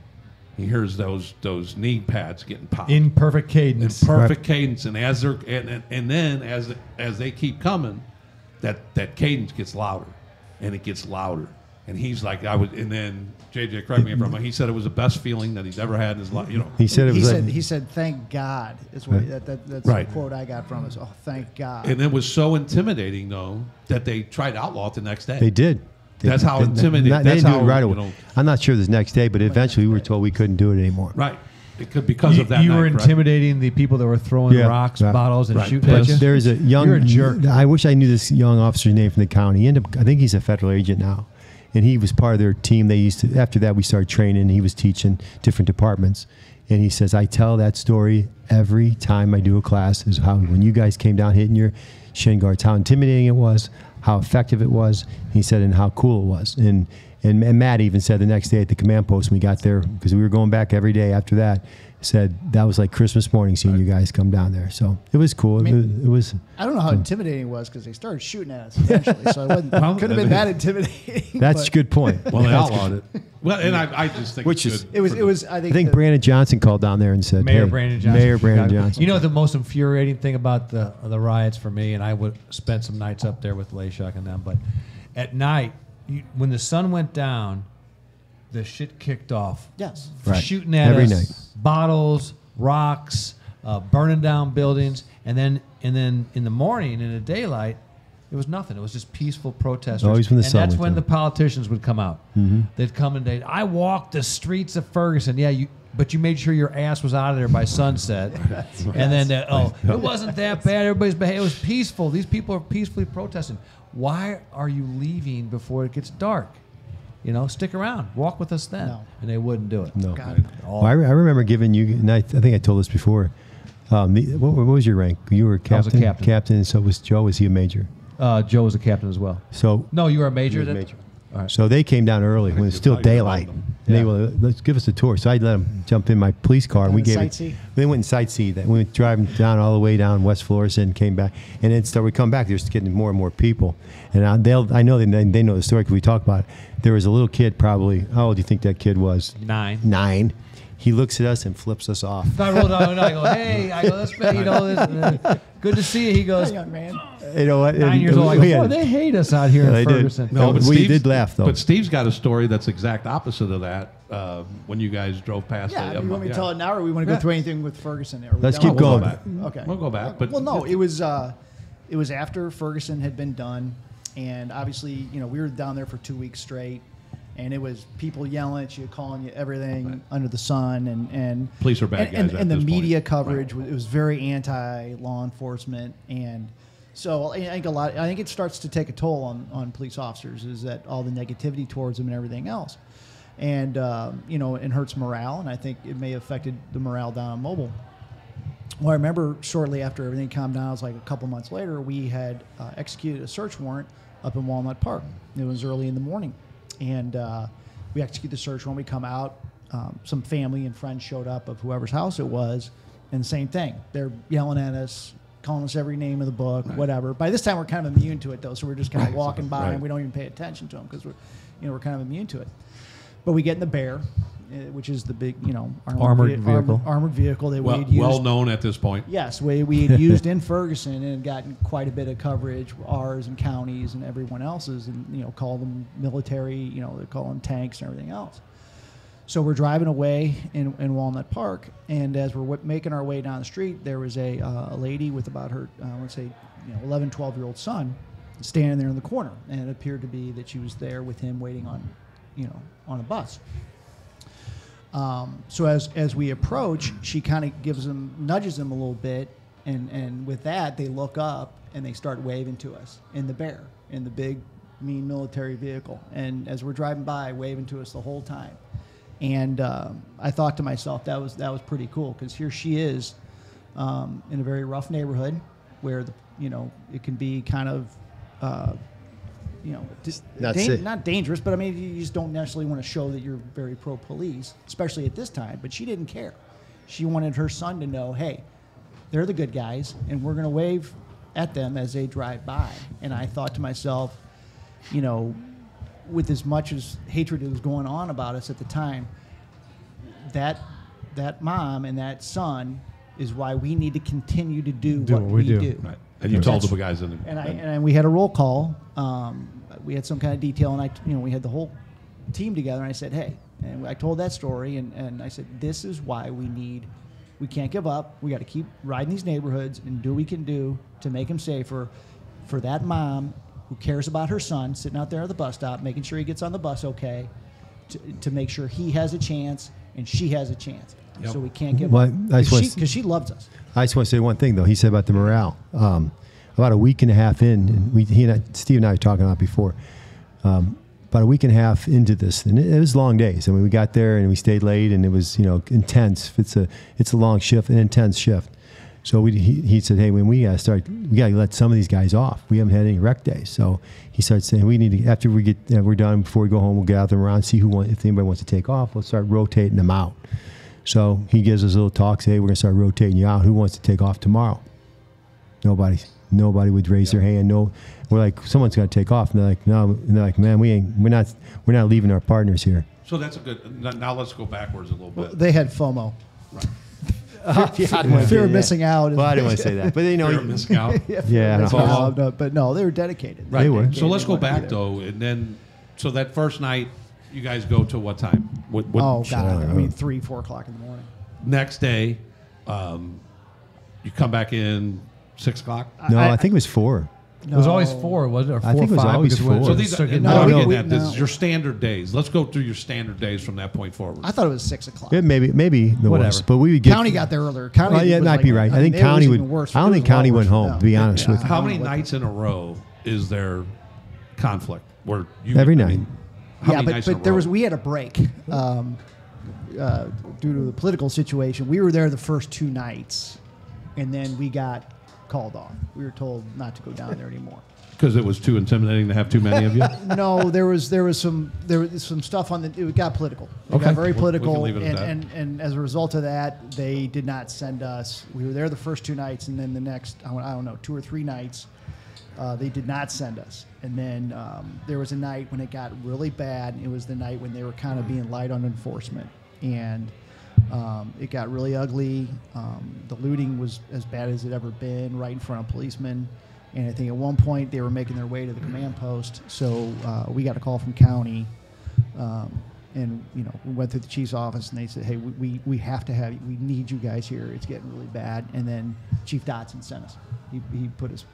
he hears those those knee pads getting popped In perfect cadence. in perfect cadence. And as they're and, and, and then as as they keep coming, that that cadence gets louder, and it gets louder. And he's like, I was, And then JJ, correct me if I'm wrong. He said it was the best feeling that he's ever had in his life. You know, He said it he was said he said thank god is what Right. that, that, that's Right. the quote i got from us oh thank god and it was so intimidating though that they tried outlaw it the next day. they did. They- That's how they- intimidating- Not, they didn't do it right you away. know- I'm not sure this next day, but eventually we were told we couldn't do it anymore. right. It could because You, of that. you night, were correct? intimidating the people that were throwing Yeah, rocks, right. bottles, and Right. shooting But at you. There's a young. You're a jerk. I wish I knew this young officer's name from the county. He ended up, I think he's a federal agent now, and he was part of their team. They used to. After that, we started training. He was teaching different departments, and he says, "I tell that story every time I do a class. Is how when you guys came down hitting your shin guards, how intimidating it was, how effective it was." He said, and how cool it was, and. And, and Matt even said the next day at the command post when we got there, because we were going back every day after that, said that was like Christmas morning seeing you guys come down there. So it was cool. mean- it, was, it was i don't know how hmm. intimidating it was because they started shooting at us eventually so it wasn't, Well, couldn't have been mean- that intimidating That's a good point. Well, they That's outlawed it. Well, and I, I just think Which it's is- good it was it was i think, I think, think the- Brandon Johnson called down there and said, Mayor hey, Brandon Johnson. Mayor Brandon Johnson. You know the most infuriating thing about the the riots for me, and I would spend some nights up there with Layshock and them. But at night, you, when the sun went down, the shit kicked off. yes Right. Shooting at Every us, night. bottles, rocks, uh, burning down buildings, and then and then in the morning, in the daylight, it was nothing. It was just peaceful protesters. Always when the and sun that's went when down. the politicians would come out. Mm-hmm. They'd come and they I walked the streets of Ferguson. Yeah, you but you made sure your ass was out of there by sunset. and then uh, oh, it wasn't that bad. Everybody's behaving. It was peaceful. These people are peacefully protesting. Why are you leaving before it gets dark? You know, stick around. Walk with us then. No. And they wouldn't do it. No. God. Well, I, re- I remember giving you, and I, I think I told this before. Um, the, what, what was your rank? You were I was a captain. captain. Captain. So was Joe. Was he a major? Uh, Joe was a captain as well. So No, you were a major. He was a major. All right. So they came down early when it was still Like, you daylight. Them. And they Yeah. were, let's give us a tour. So I let them jump in my police car and we Down gave to it. They went and sightsee. That we went driving down all the way down West Florissant and came back. And then so we come back. There's getting more and more people. And I, they'll, I know they, they know the story because we talked about it. There was a little kid, probably. How old do you think that kid was? Nine. Nine. He looks at us and flips us off. I rolled down and I go, hey, I go, this man, you know, this, good to see you. He goes, young man You know what? nine years old. I We go, boy, they hate us out here Yeah, in they did. Ferguson. No, but we Steve's- did laugh, though. But Steve's got a story that's exact opposite of that. Uh, when you guys drove past yeah it, you want me to yeah. tell it now or we want to go Yeah. through anything with ferguson Are we Let's done? keep We'll going. go back. Okay. We'll go back, but well, no, it was uh, it was after Ferguson had been done, and obviously, you know, we were down there for two weeks straight, and it was people yelling at you, calling you everything Right. under the sun, and and Police are bad and, and, guys at and the this point. media coverage was it was very anti law enforcement, and So I think a lot. I think it starts to take a toll on, on police officers. Is that all the negativity towards them and everything else, and um, you know, it hurts morale. And I think it may have affected the morale down on mobile. Well, I remember shortly after everything calmed down, it was like a couple months later, we had uh, executed a search warrant up in Walnut Park. It was early in the morning, and uh, we execute the search When We come out, um, some family and friends showed up of whoever's house it was, and same thing. They're yelling at us, calling us every name of the book, whatever. By this time, we're kind of immune to it though, so we're just kind of walking by Right. and we don't even pay attention to them because we're, you know, we're kind of immune to it. But we get in the bear, which is the big, you know, Armored ve- vehicle. armored, armored vehicle that we Well, had used. well known at this point. Yes, we, we had used in Ferguson and gotten quite a bit of coverage, ours and counties and everyone else's, and you know, call them military, you know, they call them tanks and everything else. So we're driving away in, in Walnut Park, and as we're w- making our way down the street, there was a, uh, a lady with about her, uh, let's say, you know, 11, 12 year old son standing there in the corner, and it appeared to be that she was there with him waiting on, you know, on a bus. Um, so as as we approach, she kind of gives them nudges them a little bit, and and with that they look up and they start waving to us in the bear in the big mean military vehicle, and as we're driving by, waving to us the whole time. And um, I thought to myself that was that was pretty cool because here she is um, in a very rough neighborhood where the you know it can be kind of. Uh, you know, dis- Not dan- not dangerous, but I mean, you just don't necessarily want to show that you're very pro police, especially at this time. But she didn't care. She wanted her son to know, hey, they're the good guys, and we're going to wave at them as they drive by. And I thought to myself, you know, with as much as hatred that was going on about us at the time, that that mom and that son is why we need to continue to do, Do what, what we we do. do. Right. And you told the guys in the. And I and we had a roll call. Um, we had some kind of detail, and I, you know, we had the whole team together. And I said, "Hey," and I told that story, and, and I said, "This is why we need. We can't give up. We got to keep riding these neighborhoods and do what we can do to make them safer for that mom who cares about her son sitting out there at the bus stop, making sure he gets on the bus okay, to, to make sure he has a chance and she has a chance. Yep. So we can't give Well, up I just want to- because she, loves us. I just want to say one thing though. He said about the morale. Um, about a week and a half in, and we, he and I, Steve and I were talking about before. Um, about a week and a half into this, and it, it was long days. I mean, we got there and we stayed late, and it was you know intense. It's a it's a long shift, an intense shift. So we, he, he said, hey, when we gotta start, we gotta let some of these guys off. We haven't had any rec days, so he started saying we need to after we get uh, we're done before we go home, we'll gather them around, see who want, if anybody wants to take off. We'll start rotating them out. So he gives us a little talk, say, hey, we're gonna start rotating you out. Who wants to take off tomorrow? Nobody, nobody would raise their hand. No, we're like, someone's got to take off. And they're like, no. And they're like, man, we ain't, we're not, we're not leaving our partners here. So that's a good. Now now let's go backwards a little bit. They had FOMO. Yeah. Fear of missing out. Well, I didn't want to say that, but you know, Fear of missing out. Yeah, Yeah, fear of I missing know. out, no, but no, they were dedicated. They were. So let's go They wanted to back though, and then so that first night, you guys go to what time? What, what Oh I God! don't I mean, three, four o'clock in the morning. Next day, um, you come back in six o'clock. no, I- I, think it was four. It was always four, was it? Or four I think it was five? always four. So So these are, getting no, No, I'm we- getting we- that. This is no. your standard days. Let's go through your standard days from that point forward. I thought it was six o'clock. It maybe, maybe it was, Whatever. but we would get County got there earlier. County. Well, yeah, might like- be right. I, mean, think county would. worse. I don't think county went home. To be honest Yeah. with you, How many don't know what- nights in a row is there conflict where you Every I night. Yeah, but, but there was we had a break um, uh, due to the political situation. We were there the first two nights, and then we got called off. We were told not to go down there anymore. because it was too intimidating to have too many of you. no, there was there was some there was some stuff on the it got political. It Okay. got very We- we political, it at and, and and as a result of that, they did not send us. We were there the first two nights, and then the next I don't, I don't know two or three nights, uh, they did not send us. And then um, there was a night when it got really bad. It was the night when they were kind of being light on enforcement, and um, it got really ugly. Um, the looting was as bad as it ever been, right in front of policemen. And I think at one point they were making their way to the command post. So uh, we got a call from county, um, and you know we went through the chief's office, and they said, "Hey, we, we, we have to have. We need you guys here. It's getting really bad." And then Chief Dotson sent us. He, he put us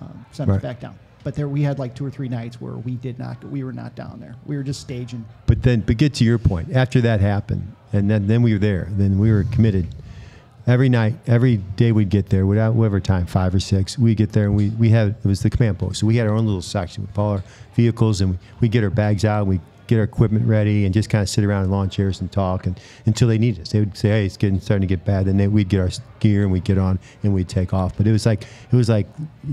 um, sent Right. us back down. But there we had like two or three nights where we did not. We were not down there. We were just staging. But then, but get to your point. After that happened, and then, then we were there. Then we were committed. every night, every day we'd get there, without whatever time, five or six, we'd get there and we, we had, it was the command post. So we had our own little section with all our vehicles and we get our bags out, we get our equipment ready and just kind of sit around in lawn chairs and talk and until they needed us. They would say, hey, it's getting starting to get bad. And then we'd get our gear and we'd get on and we'd take off. But it was like, it was like,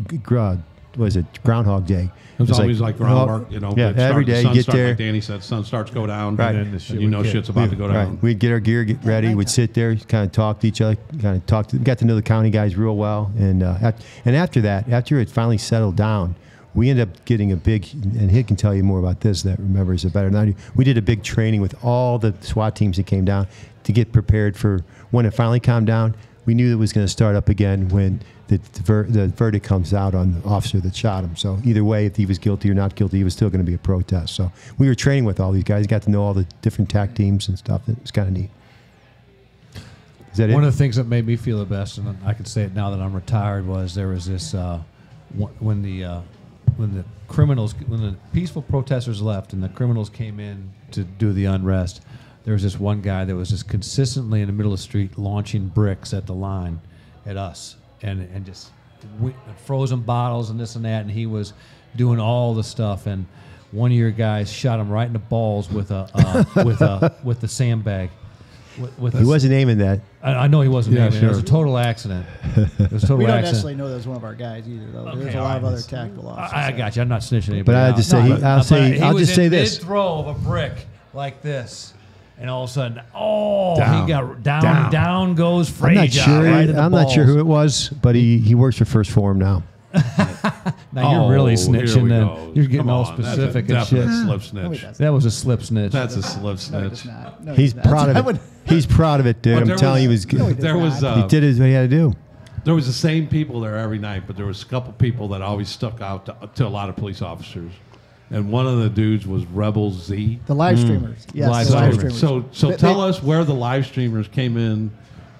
g- gr- uh, what was it, Groundhog Day. It was always like groundwork, you know. Yeah, it start- every the sun you get start- there. Like Danny said, sun starts go down, Right. and, And the shit you know get- shit's about to go down. Right. We'd get our gear get ready. We'd sit there, kind of talk to each other, kind of talk. To, got to know the county guys real well, and uh, af- and after that, after it finally settled down, we ended up getting a big. And he can tell you more about this. That remembers it better than I do. We did a big training with all the SWAT teams that came down to get prepared for when it finally calmed down. We knew it was going to start up again when the, the, the verdict comes out on the officer that shot him. So either way, if he was guilty or not guilty, it was still going to be a protest. So we were training with all these guys, got to know all the different TAC teams and stuff. It was kind of neat. Is that One it? of the things that made me feel the best, and I can say it now that I'm retired, was there was this uh, when the uh, when the criminals when the peaceful protesters left and the criminals came in to do the unrest. There was this one guy that was just consistently in the middle of the street launching bricks at the line at us and and just frozen bottles and this and that, and he was doing all the stuff and. One of your guys shot him right in the balls with a uh, with a with the sandbag. With, with he a- wasn't aiming that. I, I know he wasn't Yeah, aiming. It was a sure. total accident. It was a total We don't accident. necessarily know that was one of our guys either, though. There's a all lot of right. other tactical officers. I, I got you. I'm not snitching anybody But I out. just say, he, But- I'll but say, he I'll was just say in this. Mid-throw of a brick like this, and all of a sudden, oh, Down. he got down. Down. Down, goes I'm not sure. Right in the I'm not sure balls. who it was, but he, he works for First Form now. Now you're really Oh, here snitching. we Then you're getting Come all on, that's a specific and shit. definite slip No, he snitch. doesn't. That was a slip snitch. That's a slip No, he snitch. does not. No, he He's does not. proud I of would- it. He's proud of it, dude. But I'm there telling you, he was- was. No, he He There was not. uh, did his, what he had to do. there was the same people there every night, but there was a couple people that always stuck out to, to a lot of police officers, and one of the dudes was Rebel Z. The live streamers. Yes, Live the live streamers. streamers. So so They- tell they- us where the live streamers came in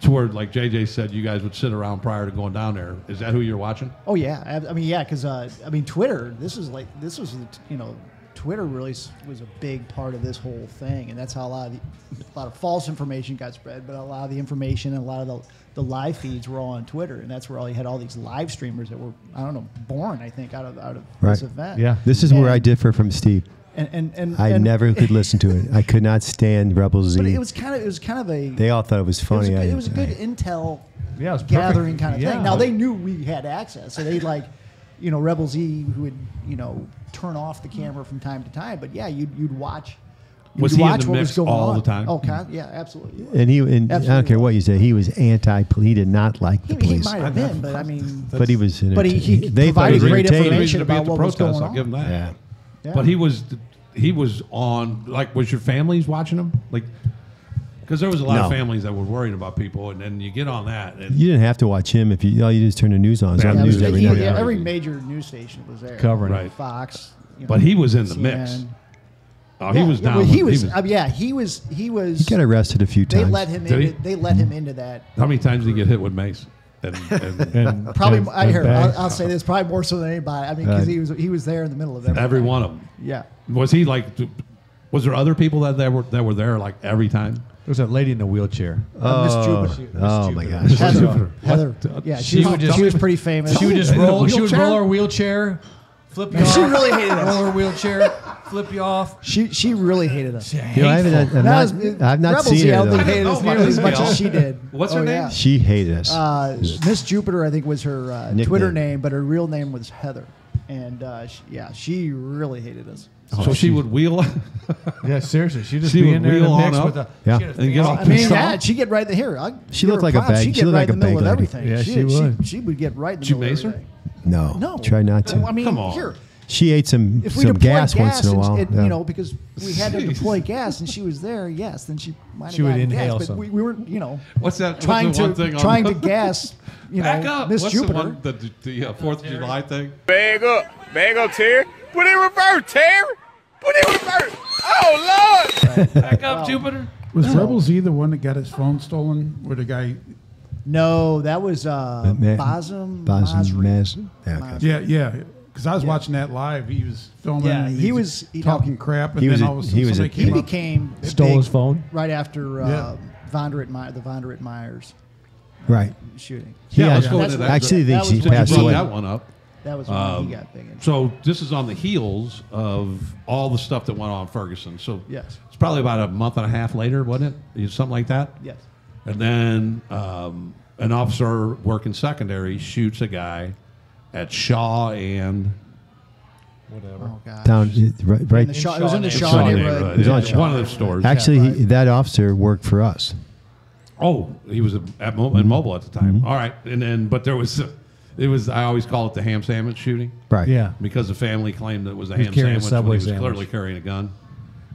to where, like JJ said, you guys would sit around prior to going down there. Is that who you're watching? Oh yeah, I, I mean yeah, because uh, I mean Twitter. This is like this was you know Twitter really was a big part of this whole thing, and that's how a lot of the, a lot of false information got spread. But a lot of the information and a lot of the, the live feeds were all on Twitter, and that's where all you had all these live streamers that were I don't know born I think out of out of this event. Yeah. This is where I differ from Steve. And and and I and- never could listen to it. I could not stand Rebel Z. But it was kind of it was kind of a they all thought it was it was, funny. good- it was a good I- intel Yeah, it was perfect. gathering kind of Yeah. thing. Now they knew we had access, so they like, you know, Rebel Z who would you know turn off the camera from time to time. But yeah, you'd you'd watch. You'd Was he in watch the what mix was going all on. the time? Oh, con- yeah, absolutely. and he and I don't care what you say. He was anti. He did not like He, the he police. might have been, but I mean, but he was. But he- he entertaining. they thought provided great information Reason to be about at the what was protest, going I'll give him that. Yeah. Yeah. But he was he was on like was your families watching him like because there was a lot of families that were worried about people and then you get on that and You didn't have to watch him if you all you did is turn the news on. It's Yeah, on Yeah, the it news every he- night. yeah, every major news station was there. Covering it. Right. Fox. You know, But he was in the mix. CNN. oh he Yeah, was yeah, down well, with- he was. I mean, uh, yeah, he was. He was. He got arrested a few times. they times. let him Did he? They let him into that. how many times did he get hit with mace and, and And, Probably, and- I and hear. I'll, I'll say this. Probably more so than anybody. I mean, because Right. he was he was there in the middle of everything. every one of them Yeah. was he like was there other people that, that were that were there like every time There was that lady in the wheelchair. Uh, Miss Oh, Jupiter. oh my Jupiter. gosh. Heather. Heather. Yeah, she, She was, just- she was pretty famous. She would just roll. She would roll her wheelchair, flip you off. She really hated us. Roll her wheelchair, flip you off. She she really hated us. You know, I haven't, I've That not, I've not Rebels, seen I her don't think though. hated us Oh, nearly as much as she did. What's her Oh, name? yeah. She hated us. Uh, Miss Jupiter, I think, was her uh, Nickname. Twitter name, but her real name was Heather. And uh, she, yeah, she really hated us. so she would wheel Yeah, seriously, she just She be would in there in wheel the on mix up. with a. Yeah. she had a And get fancy- off I mean, Pissed yeah, off? she get right in here. I She give looked like a props. bag- She'd she get looked right like in the a middle of bag lady. everything. Yeah, she, she would. She, would get right in the Did you middle mace of her? everything. no, No, try not to. I mean, Come on. here, She ate some if we some deployed gas, once in a and- while. and, Yeah. you know, because we had to deploy gas, and she was there. Yes, then she might have She would inhale gas, some. but we, we weren't, you know, what's that trying what's to one thing trying the- to gas, you know, up Miss what's Jupiter. the one the, the uh, Fourth of July thing Bag up. Bag up, Terry. Put it in reverse, Terry. Put it in reverse. Oh, Lord. back up Jupiter Was Rebel Z the one that got his phone stolen? Where the guy? No, that was uh, Ma- Bassem Bassem Masri. Mas- yeah, okay. Masri. Yeah, yeah. Because I was watching that live. He was filming. Yeah, and he he's was- he- talking crap, and He was then a- all of a sudden he was a, he became Stole big his phone. right after uh, Yeah. Vonderrit, My- the Vonderrit Myers. Right. shooting. Yeah, Yeah, let's go that's into that. Actually, that they- she passed he- you brought away. that one up. That was when Um, he got big. Into So this is on the heels of all the stuff that went on Ferguson. So Yes. it's probably about a month and a half later, wasn't it? Something like that. yes. And then um, an officer working secondary shoots a guy at Shaw and whatever. Oh God. Down right. In the Shaw, it was in the Shaw Shaw, Shaw neighborhood. neighborhood. It was on Shaw. one of the stores. Actually, right. he, that officer worked for us. Oh, he was at Mo- in mm-hmm. mobile at the time. Mm-hmm. All right, and then but there was, it was I always call it the ham sandwich shooting Right. Yeah. because the family claimed it was a He ham carrying a sandwich when Subway he was sandwich. clearly carrying a gun,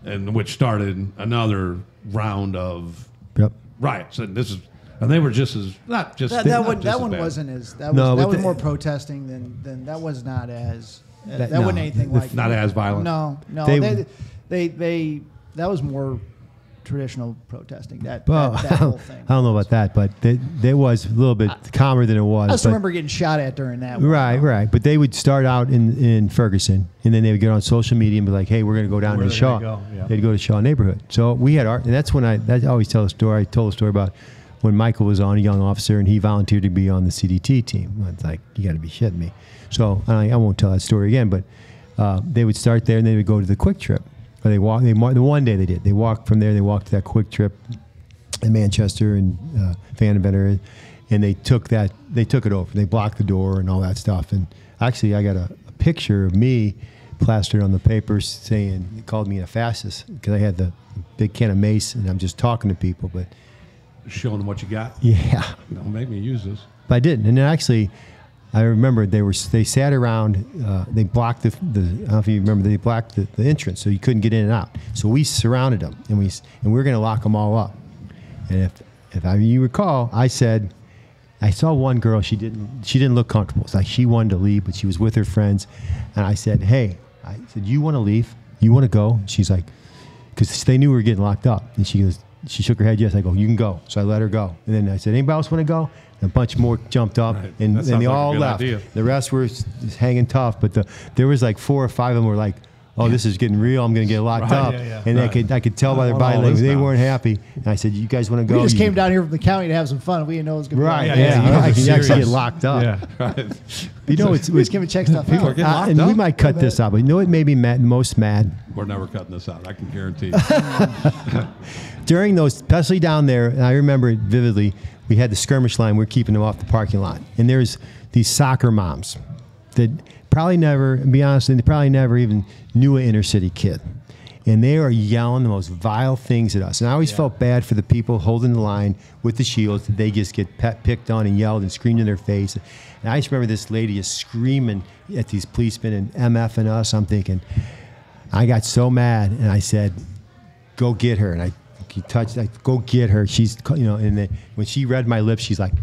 and which started another round of Yep. riots. And this is, and they were just as not just That, that not one, just that one bad. wasn't as that was No, that was the- more protesting than than that was not as uh, That- that, no, wasn't anything the- like Not as violent? No, no, They- they they they, that was more traditional protesting. That Well, that, that whole thing. I don't know about that, but it, it was a little bit calmer than it was. I just but- remember getting shot at during that. one. Right, right. But they would start out in, in Ferguson, and then they would get on social media and be like, "Hey, we're going to go down Where to Shaw." go, yeah. They'd go to Shaw neighborhood. So we had our, and that's when I, that, I always tell a story. I told a story about when Michael was on, a young officer, and he volunteered to be on the CDT team. It's like you got to be shitting me. So I, I won't tell that story again, but uh, they would start there, and they would go to the QuickTrip. Or they walk. They the one day they did. They walked from there. They walked to that QuickTrip in Manchester and uh, Vandeventer, and they took that they took it over. They blocked the door and all that stuff. And actually, I got a, a picture of me plastered on the papers saying they called me a fascist because I had the big can of mace and I'm just talking to people. But showing them what you got. yeah, Don't make me use this. but I didn't. And then actually, I remember they were they sat around. Uh, they blocked the, the I don't know if you remember they blocked the, the entrance so you couldn't get in and out. So we surrounded them and we and we were going to lock them all up. And if if I, you recall, I said I saw one girl. She didn't she didn't look comfortable. It's like she wanted to leave, but she was with her friends. And I said, Hey, I said, you want to leave? You want to go? She's like, because they knew we were getting locked up. And she goes, she shook her head, yes. I go, you can go. So I let her go. And then I said, anybody else want to go? And a bunch more jumped up, Right. and, and they like all left. idea. The rest were hanging tough, but the, there was like four or five of them were like, oh, this is getting real. I'm going to get locked Right, up. yeah, yeah. And I Right. could I could tell by their want body all language this they now. weren't happy. And I said, you guys want to go? We just You- came down here from the county to have some fun. We didn't know it was going to Right, be yeah, like yeah, you, yeah. I can actually Serious. get locked up. Yeah. Right. You know, it's, We just came and check stuff People are out. getting uh, locked and we up. might cut this out, but you know what made me mad, most mad? We're never cutting this out. I can guarantee. you. during those, especially down there, and I remember it vividly, we had the skirmish line. We are keeping them off the parking lot, and there's these soccer moms that probably never, be honest, they probably never even knew an inner city kid, and they are yelling the most vile things at us. And I always felt bad for the people holding the line with the shields. That they just get picked on and yelled and screamed in their face. And I just remember this lady just screaming at these policemen and MFing us. I'm thinking, I got so mad, and I said, go get her. And I, he touched, I go get her. She's, you know, and then when she read my lips, she's like,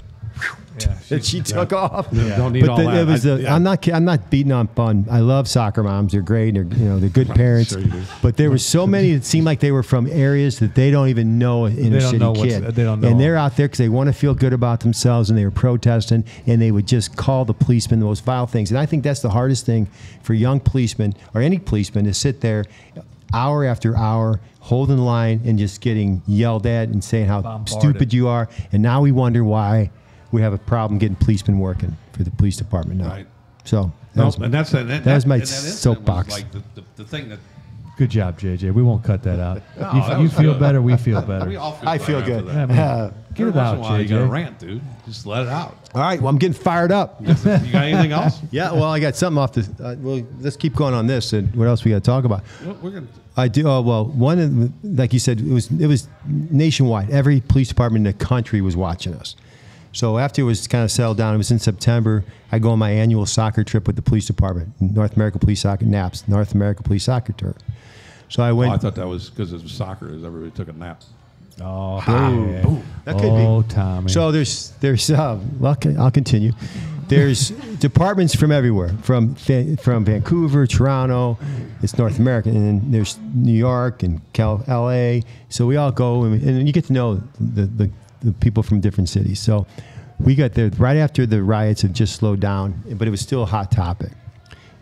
Yeah, and she took off. Don't need but all the, that. It was I- a. I'm not, I'm not beating on fun. I love soccer moms. They're great. They're, you know, they're good parents. sure. But there were so many that seemed like they were from areas that they don't even know an inner don't city know kid. they don't know. And they're out there because they want to feel good about themselves and they were protesting and they would just call the policemen the most vile things. And I think that's the hardest thing for young policemen or any policeman to sit there hour after hour holding line and just getting yelled at and saying how Bombarded. stupid you are. And now we wonder why we have a problem getting policemen working for the police department now. Right. So that No, was, and that's and that, that was my that soapbox. Was like the, the, the thing that Good job, JJ. We won't cut that out. No, you that you feel good. better. We feel better. we all feel I better feel good. that. Yeah, man. Uh, Get it out, in a while, you got to JJ. rant, dude. Just let it out. all right. Well, I'm getting fired up. You got anything else? yeah. Well, I got something off the. Uh, well, let's keep going on this. And what else we got to talk about? Well, We're gonna. I do. Uh, well, one, of like you said, it was it was nationwide. Every police department in the country was watching us. So after it was kind of settled down, it was in September. I go on my annual soccer trip with the police department, North America Police Soccer NAPS, North America Police Soccer Tour. So I Oh, went. I thought that was because it was soccer. Is everybody took a nap? Oh, Boom. yeah. That could be. oh, Tommy. So there's there's uh, well, I'll continue. There's departments from everywhere, from from Vancouver, Toronto, it's North America, and then there's New York and Cal, L.A. So we all go, and, and you get to know the, the the people from different cities. So we got there right after the riots had just slowed down, but it was still a hot topic.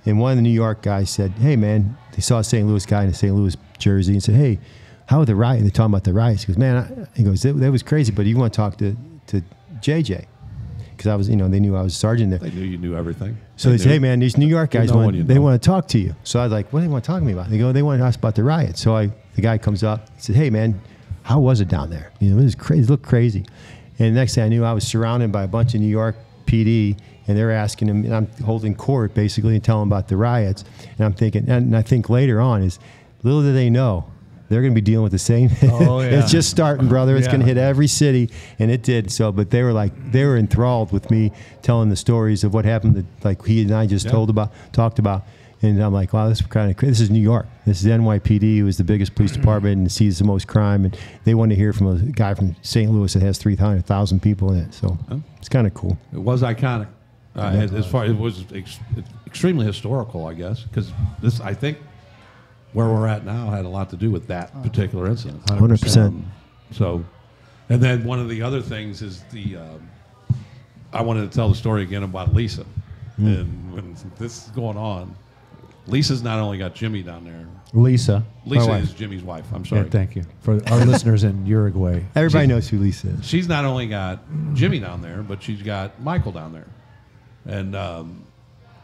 And one of the New York guys said, "Hey, man," they saw a St. Louis guy in a St. Louis jersey and said, "Hey, how are the riots?" And they're talking about the riots. He goes, "Man," I, he goes, that, "That was crazy." But you want to talk to to JJ because I was, you know, they knew I was sergeant there. They knew you knew everything. So they, say, knew- hey man, these New York guys know want you they want to talk to you. So I was like, what do they want to talk to me about? They go, they want to ask about the riots." So I, the guy comes up, he said, hey man, how was it down there? You know, it was crazy, it looked crazy. And the next thing I knew, I was surrounded by a bunch of New York PD, and they're asking him, and I'm holding court basically and telling them about the riots. And I'm thinking, and I think later on is, little do they know. They're going to be dealing with the same. Oh, yeah. it's just starting, brother. It's Yeah. going to hit every city, and it did. So, but they were like, they were enthralled with me telling the stories of what happened. That, like he and I just Yeah. told about, talked about, and I'm like, wow, this is kind of. This is New York. This is NYPD, who is the biggest police department and sees the most crime, and they want to hear from a guy from St. Louis that has 300,000 people in it. So Huh? it's kind of cool. It was iconic. Uh, as, as far it was ex, extremely historical, I guess, because this I think where we're at now had a lot to do with that particular incident. 100%. Um, so, and then one of the other things is the um, I wanted to tell the story again about Lisa, Hmm. and when this is going on, Lisa's not only got Jimmy down there. Lisa. Lisa wife. is Jimmy's wife. I'm Yeah, sorry. thank you for our listeners in Uruguay. Everybody knows who Lisa is. she's not only got Jimmy down there, but she's got Michael down there, and um,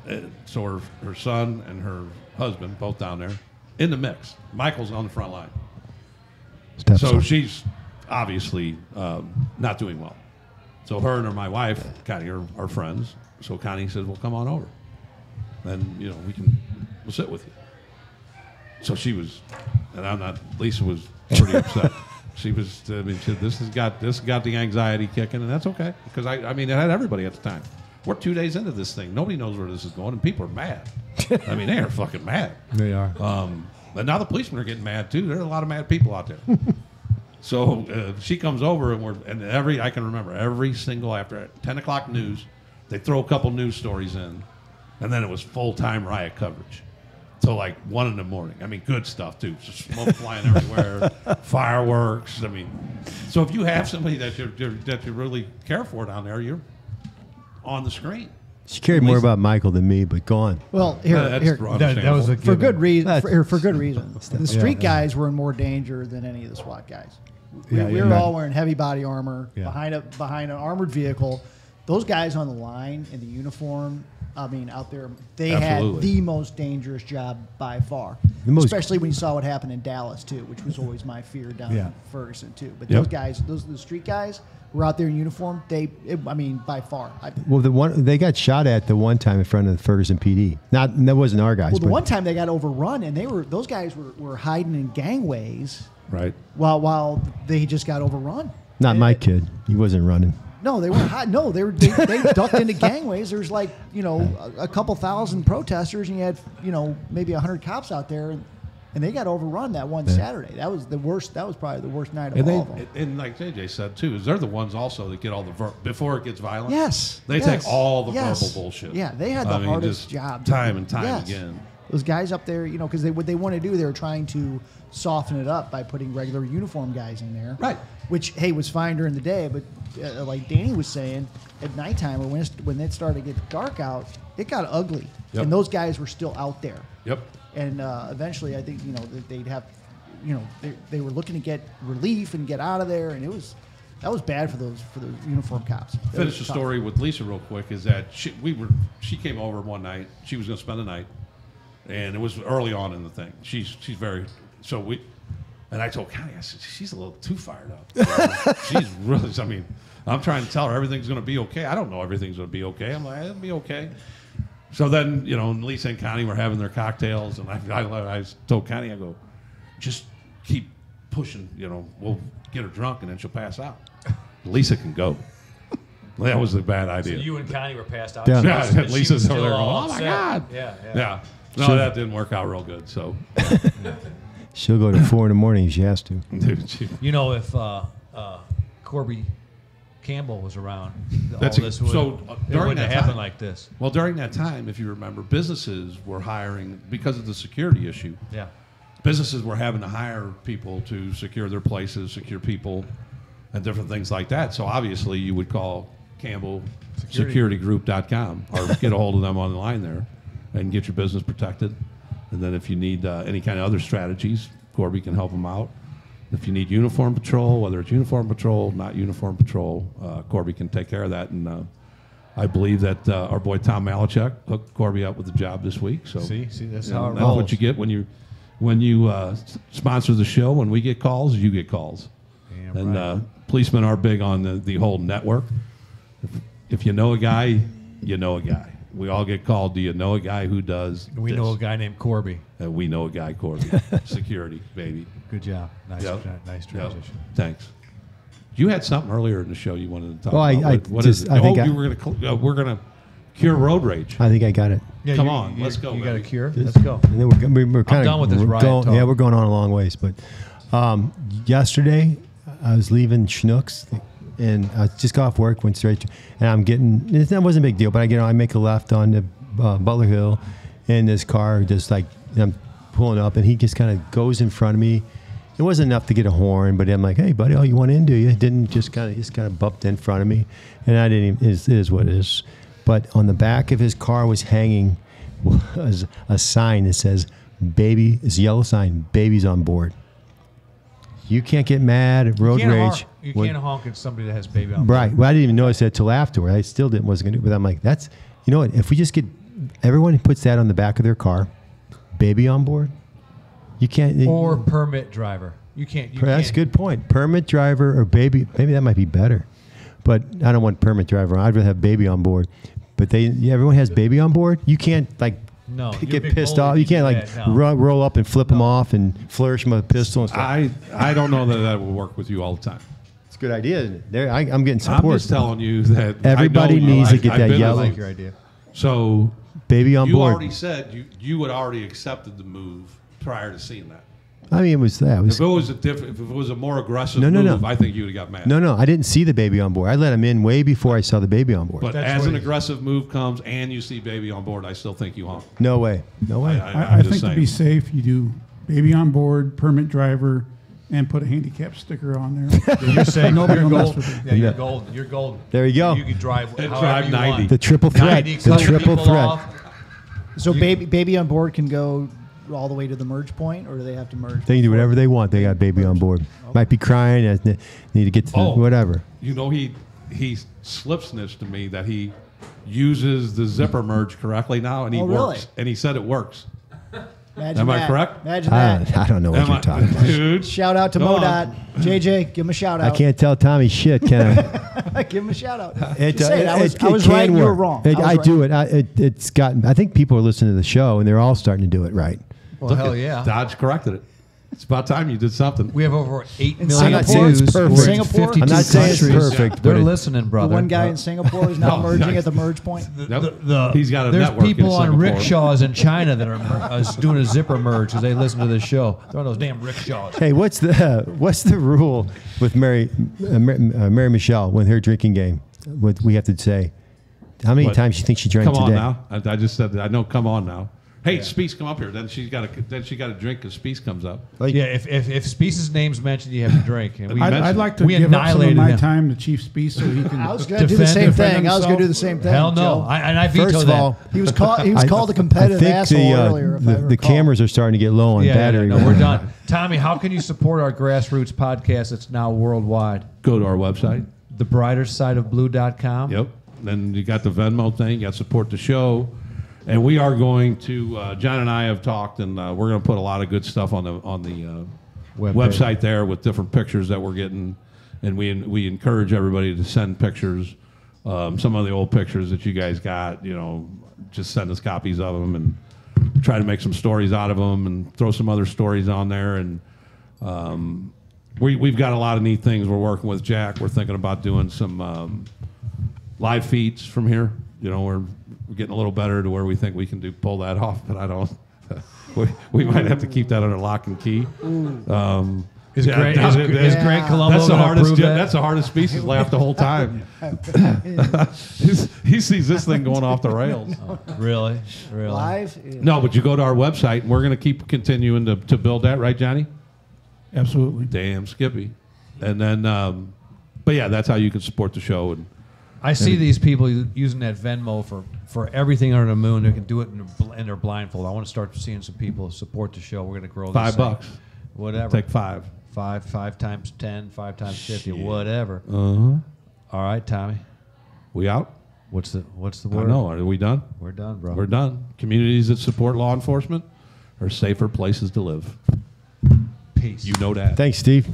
uh, so her her son and her husband both down there in the mix. Michael's on the front line, so Stepson. she's obviously um, not doing well. So her and her, my wife Connie are, are friends. So Connie says, "Well, come on over, and you know we can we'll sit with you." So she was, and I'm not. Lisa was pretty upset. She was. I mean, she, this has got this got the anxiety kicking, and that's okay because I. I mean, it had everybody at the time. We're two days into this thing. Nobody knows where this is going, and people are mad. I mean, they are fucking mad. They are. Um, but now the policemen are getting mad too. There are a lot of mad people out there. so uh, she comes over and we're and every I can remember every single after ten o'clock news, they throw a couple news stories in, and then it was full time riot coverage. So like one in the morning. I mean, good stuff too. Just smoke flying everywhere, fireworks. I mean, so if you have somebody that you that you really care for down there, you're on the screen. She cared more about Michael than me, but go on. Well, here, Uh, here. That, that was a for good reason. For, for good reason. The street yeah. guys were in more danger than any of the SWAT guys. We, Yeah, we were yeah. all wearing heavy body armor Yeah. behind a behind an armored vehicle. Those guys on the line in the uniform, I mean, out there, they Absolutely. had the most dangerous job by far. Most- Especially when you saw what happened in Dallas too, which was always my fear down Yeah. in Ferguson too. But Yep. those guys, those the street guys, were out there in uniform. They, it, I mean, by far. I, Well, the one they got shot at the one time in front of the Ferguson PD. Not that wasn't our guys. well, the but one time they got overrun, and they were those guys were, were hiding in gangways Right. while while they just got overrun. not And- my kid. He wasn't running. No, they weren't hiding. No, they were they, they ducked into gangways. There's like you know a, a couple thousand protesters, and you had you know maybe a hundred cops out there, and, and they got overrun that one Saturday. That was the worst. That was probably the worst night of And all of them. and like JJ said too, is they're the ones also that get all the ver- before it gets violent. Yes, they yes, take all the yes. verbal bullshit. Yeah, they had the I mean, hardest just job. time and time Yes. again. Those guys up there, you know, because they what they want to do, they're trying to soften it up by putting regular uniform guys in there. Right. Which hey was fine during the day, but uh, like Danny was saying, at nighttime or when it, when it started to get dark out, it got ugly, Yep. and those guys were still out there. Yep. And uh, eventually, I think you know they'd have, you know, they, they were looking to get relief and get out of there, and it was that was bad for those for those uniform cops. That Finish the tough. story with Lisa real quick. Is that she, we were she came over one night. She was going to spend the night, and it was early on in the thing. She's she's very so we. And I told Connie, I said, she's a little too fired up. she's really, I mean, I'm trying to tell her everything's going to be okay. I don't know everything's going to be okay. I'm like, it'll be okay. So then, you know, Lisa and Connie were having their cocktails, and I, I, I told Connie, I go, just keep pushing, you know, we'll get her drunk and then she'll pass out. Lisa can go. That was a bad So idea. you and Connie were passed out. Yeah. She yeah, was- she Lisa's over still there going, oh my upset. God. Yeah, yeah. Yeah. No, that didn't work out real good. So, She'll go to four in the morning if she has to. You know, if uh, uh, Corby Campbell was around, That's all a- this would so, uh, it during wouldn't that have happened time- like this. well, during that time, if you remember, businesses were hiring because of the security issue. Yeah. businesses were having to hire people to secure their places, secure people, and different things like that. So obviously, you would call Campbell SecurityGroup.com or get a hold of them online there and get your business protected. And then if you need uh, any kind of other strategies, Corby can help them out. if you need uniform patrol, whether it's uniform patrol, not uniform patrol, uh, Corby can take care of that. And uh, I believe that uh, our boy Tom Malachek hooked Corby up with the job this week. So See, see, that's how it that's rolls. what you get when you when you uh, sponsor the show. When we get calls, you get calls. Damn and right. uh, policemen are big on the, the whole network. If, if you know a guy, you know a guy. We all get called. Do you know a guy who does? We this?" know a guy named Corby. Uh, we know a guy, Corby. Security, baby. Good job. Nice, Yep. tra- nice Yep. Thanks. You had something earlier in the show you wanted to talk Well, I- about. I What- what is just- it? I think oh, I- you were going to uh, we're going to cure road rage. I think I got it. Yeah, Come you- on, you- let's go, You got a baby. cure? Let's go. And then we're, we're, we're kind of done with this we're riot going, talk. Yeah, we're going on a long ways. But um, yesterday, I was leaving Schnucks, and I just got off work, went straight, to, and I'm getting. It that wasn't a big deal, but I get. I make a left on the uh, Butler Hill, and this car just like I'm pulling up, and he just kind of goes in front of me. It wasn't enough to get a horn, but I'm like, "Hey, buddy, oh, you want in? Do you?" Didn't just kind of just kind of bumped in front of me, and I didn't. Even, it is, it is what it is. But on the back of his car was hanging was a sign that says "Baby." It's a yellow sign. Baby's on board. You can't get mad at road you rage. Honk, you can't honk at somebody that has baby on. Board. Right. Well, I didn't even notice that till afterward. I still didn't wasn't gonna do. it. But I'm like, that's you know what? If we just get everyone puts that on the back of their car, baby on board. You can't. Or permit driver. You can't. You that's a can't, good point. Permit driver or baby. Maybe that might be better. But I don't want permit driver. I'd rather have baby on board. But they, yeah, everyone has baby on board. You can't like No, you're get pissed off. You you can't like that, no. ro- roll up and flip them off and flourish them with a pistol and stuff. I I don't know that that will work with you all the time. It's a good idea. There, I, I'm getting support. I'm support. just telling you that Everybody needs to get I've that been yellow- I like your idea. So baby on you board. You already said you you had already accepted the move prior to seeing that. I mean, it was that. It If was, it was a different, if it was a more aggressive No, no, no. I think you would have got mad. no, no, I didn't see the baby on board. I let him in way before I saw the baby on board. But That's as an aggressive move comes and you see baby on board, I still think you honk. no way. No way. I- I, I'm I just think to be safe, you do baby on board, permit driver, and put a handicap sticker on there. You're saying Nobody you're will mess gold. with it. Yeah, you're Yeah. gold. You're gold. There you go. You can drive. And however drive you 90. Want. the triple threat. 90, The cut triple people threat. off. So baby, baby on board can go all the way to the merge point, or do they have to merge? They can do whatever they want. They got baby on board. Might be crying. Need to get to the, Oh. whatever. You know, he he slip snitched to me that he uses the zipper merge correctly now, and he Oh, really? works. And he said it works. Imagine Am I correct? Imagine I, that. I don't know what Am you're I- talking about. dude. Shout out to Come on. MoDOT. JJ, give him a shout out. I out. can't tell Tommy shit, can I? give him a shout out. It, Just uh, saying, I was, it- I it was can right, you were work. wrong. It- was I, right. do it. I, it. It's gotten. I think people are listening to the show and they're all starting to do it right. Well, Look hell at- yeah. Dodge corrected it. It's about time you did something. We have over eight In million I'm it's views. perfect. We're in Singapore? 52 I'm not saying it's countries. perfect, They're but it- listening, The brother. one guy in Singapore is now No, merging nice. at the merge point. Yep. The- He's got a there's network in people on Singapore. rickshaws in China that are uh, doing a zipper merge because they listen to the show. They're on those damn rickshaws. Hey, what's the what's the rule with Mary uh, Mary, uh, Mary Michelle with her drinking game? What we have to say? How many What? times you think she drank Come on today? now. I, I just said that. I know. Come on now. Hey, Speece, come up here. Then she's got a then she got a drink because Speece comes up. Like, Yeah, if if, if Speece's name's mentioned, you have to drink. And we, I'd, I'd like to we give up some of annihilated my him. time to Chief Speece so he can. I was going to do the same defend thing. I was going to do the same thing. hell no, Joe. I, and I veto First of that. all, He was called. He was called a I competitive think asshole the, uh, earlier. If the, ever the cameras are starting to get low on yeah, battery. no, we're done. Tommy, how can you support our grassroots podcast that's now worldwide? Go to our website. The brighter side of blue.com. Yep. Then you got the Venmo thing. You got support the show, and we are going to. Uh, John and I have talked, and uh, we're going to put a lot of good stuff on the on the uh, Web website there with different pictures that we're getting, and we we encourage everybody to send pictures. Um, some of the old pictures that you guys got, you know, just send us copies of them and try to make some stories out of them and throw some other stories on there and um, we, we've got a lot of neat things we're working with Jack. We're thinking about doing some um, live feeds from here. You know, we're, we're getting a little better to where we think we can do pull that off, but I don't. we, we might have to keep that under lock and key. Um, Is, yeah, Greg, that- is, that- is Yeah. Greg Columbo that's the hardest. approve that? That's the hardest species. Laugh the whole time. He sees this thing going off the rails. really, really. live. No, but you go to our website, and we're going to keep continuing to, to build that, right, Johnny? Absolutely. Damn, Skippy. And then, um, but yeah, that's how you can support the show. And I see these people using that Venmo for, for everything under the moon. They can do it in their, bl- in their blindfold. I want to start seeing some people support the show. We're going to grow this five thing. bucks. Whatever. Take five. Five, five times ten, five times fifty, whatever. Uh huh. All right, Tommy. We out? What's the what's the word? I word? know. Are we done? We're done, bro. We're done. Communities that support law enforcement are safer places to live. Peace. You know that. Thanks, Steve.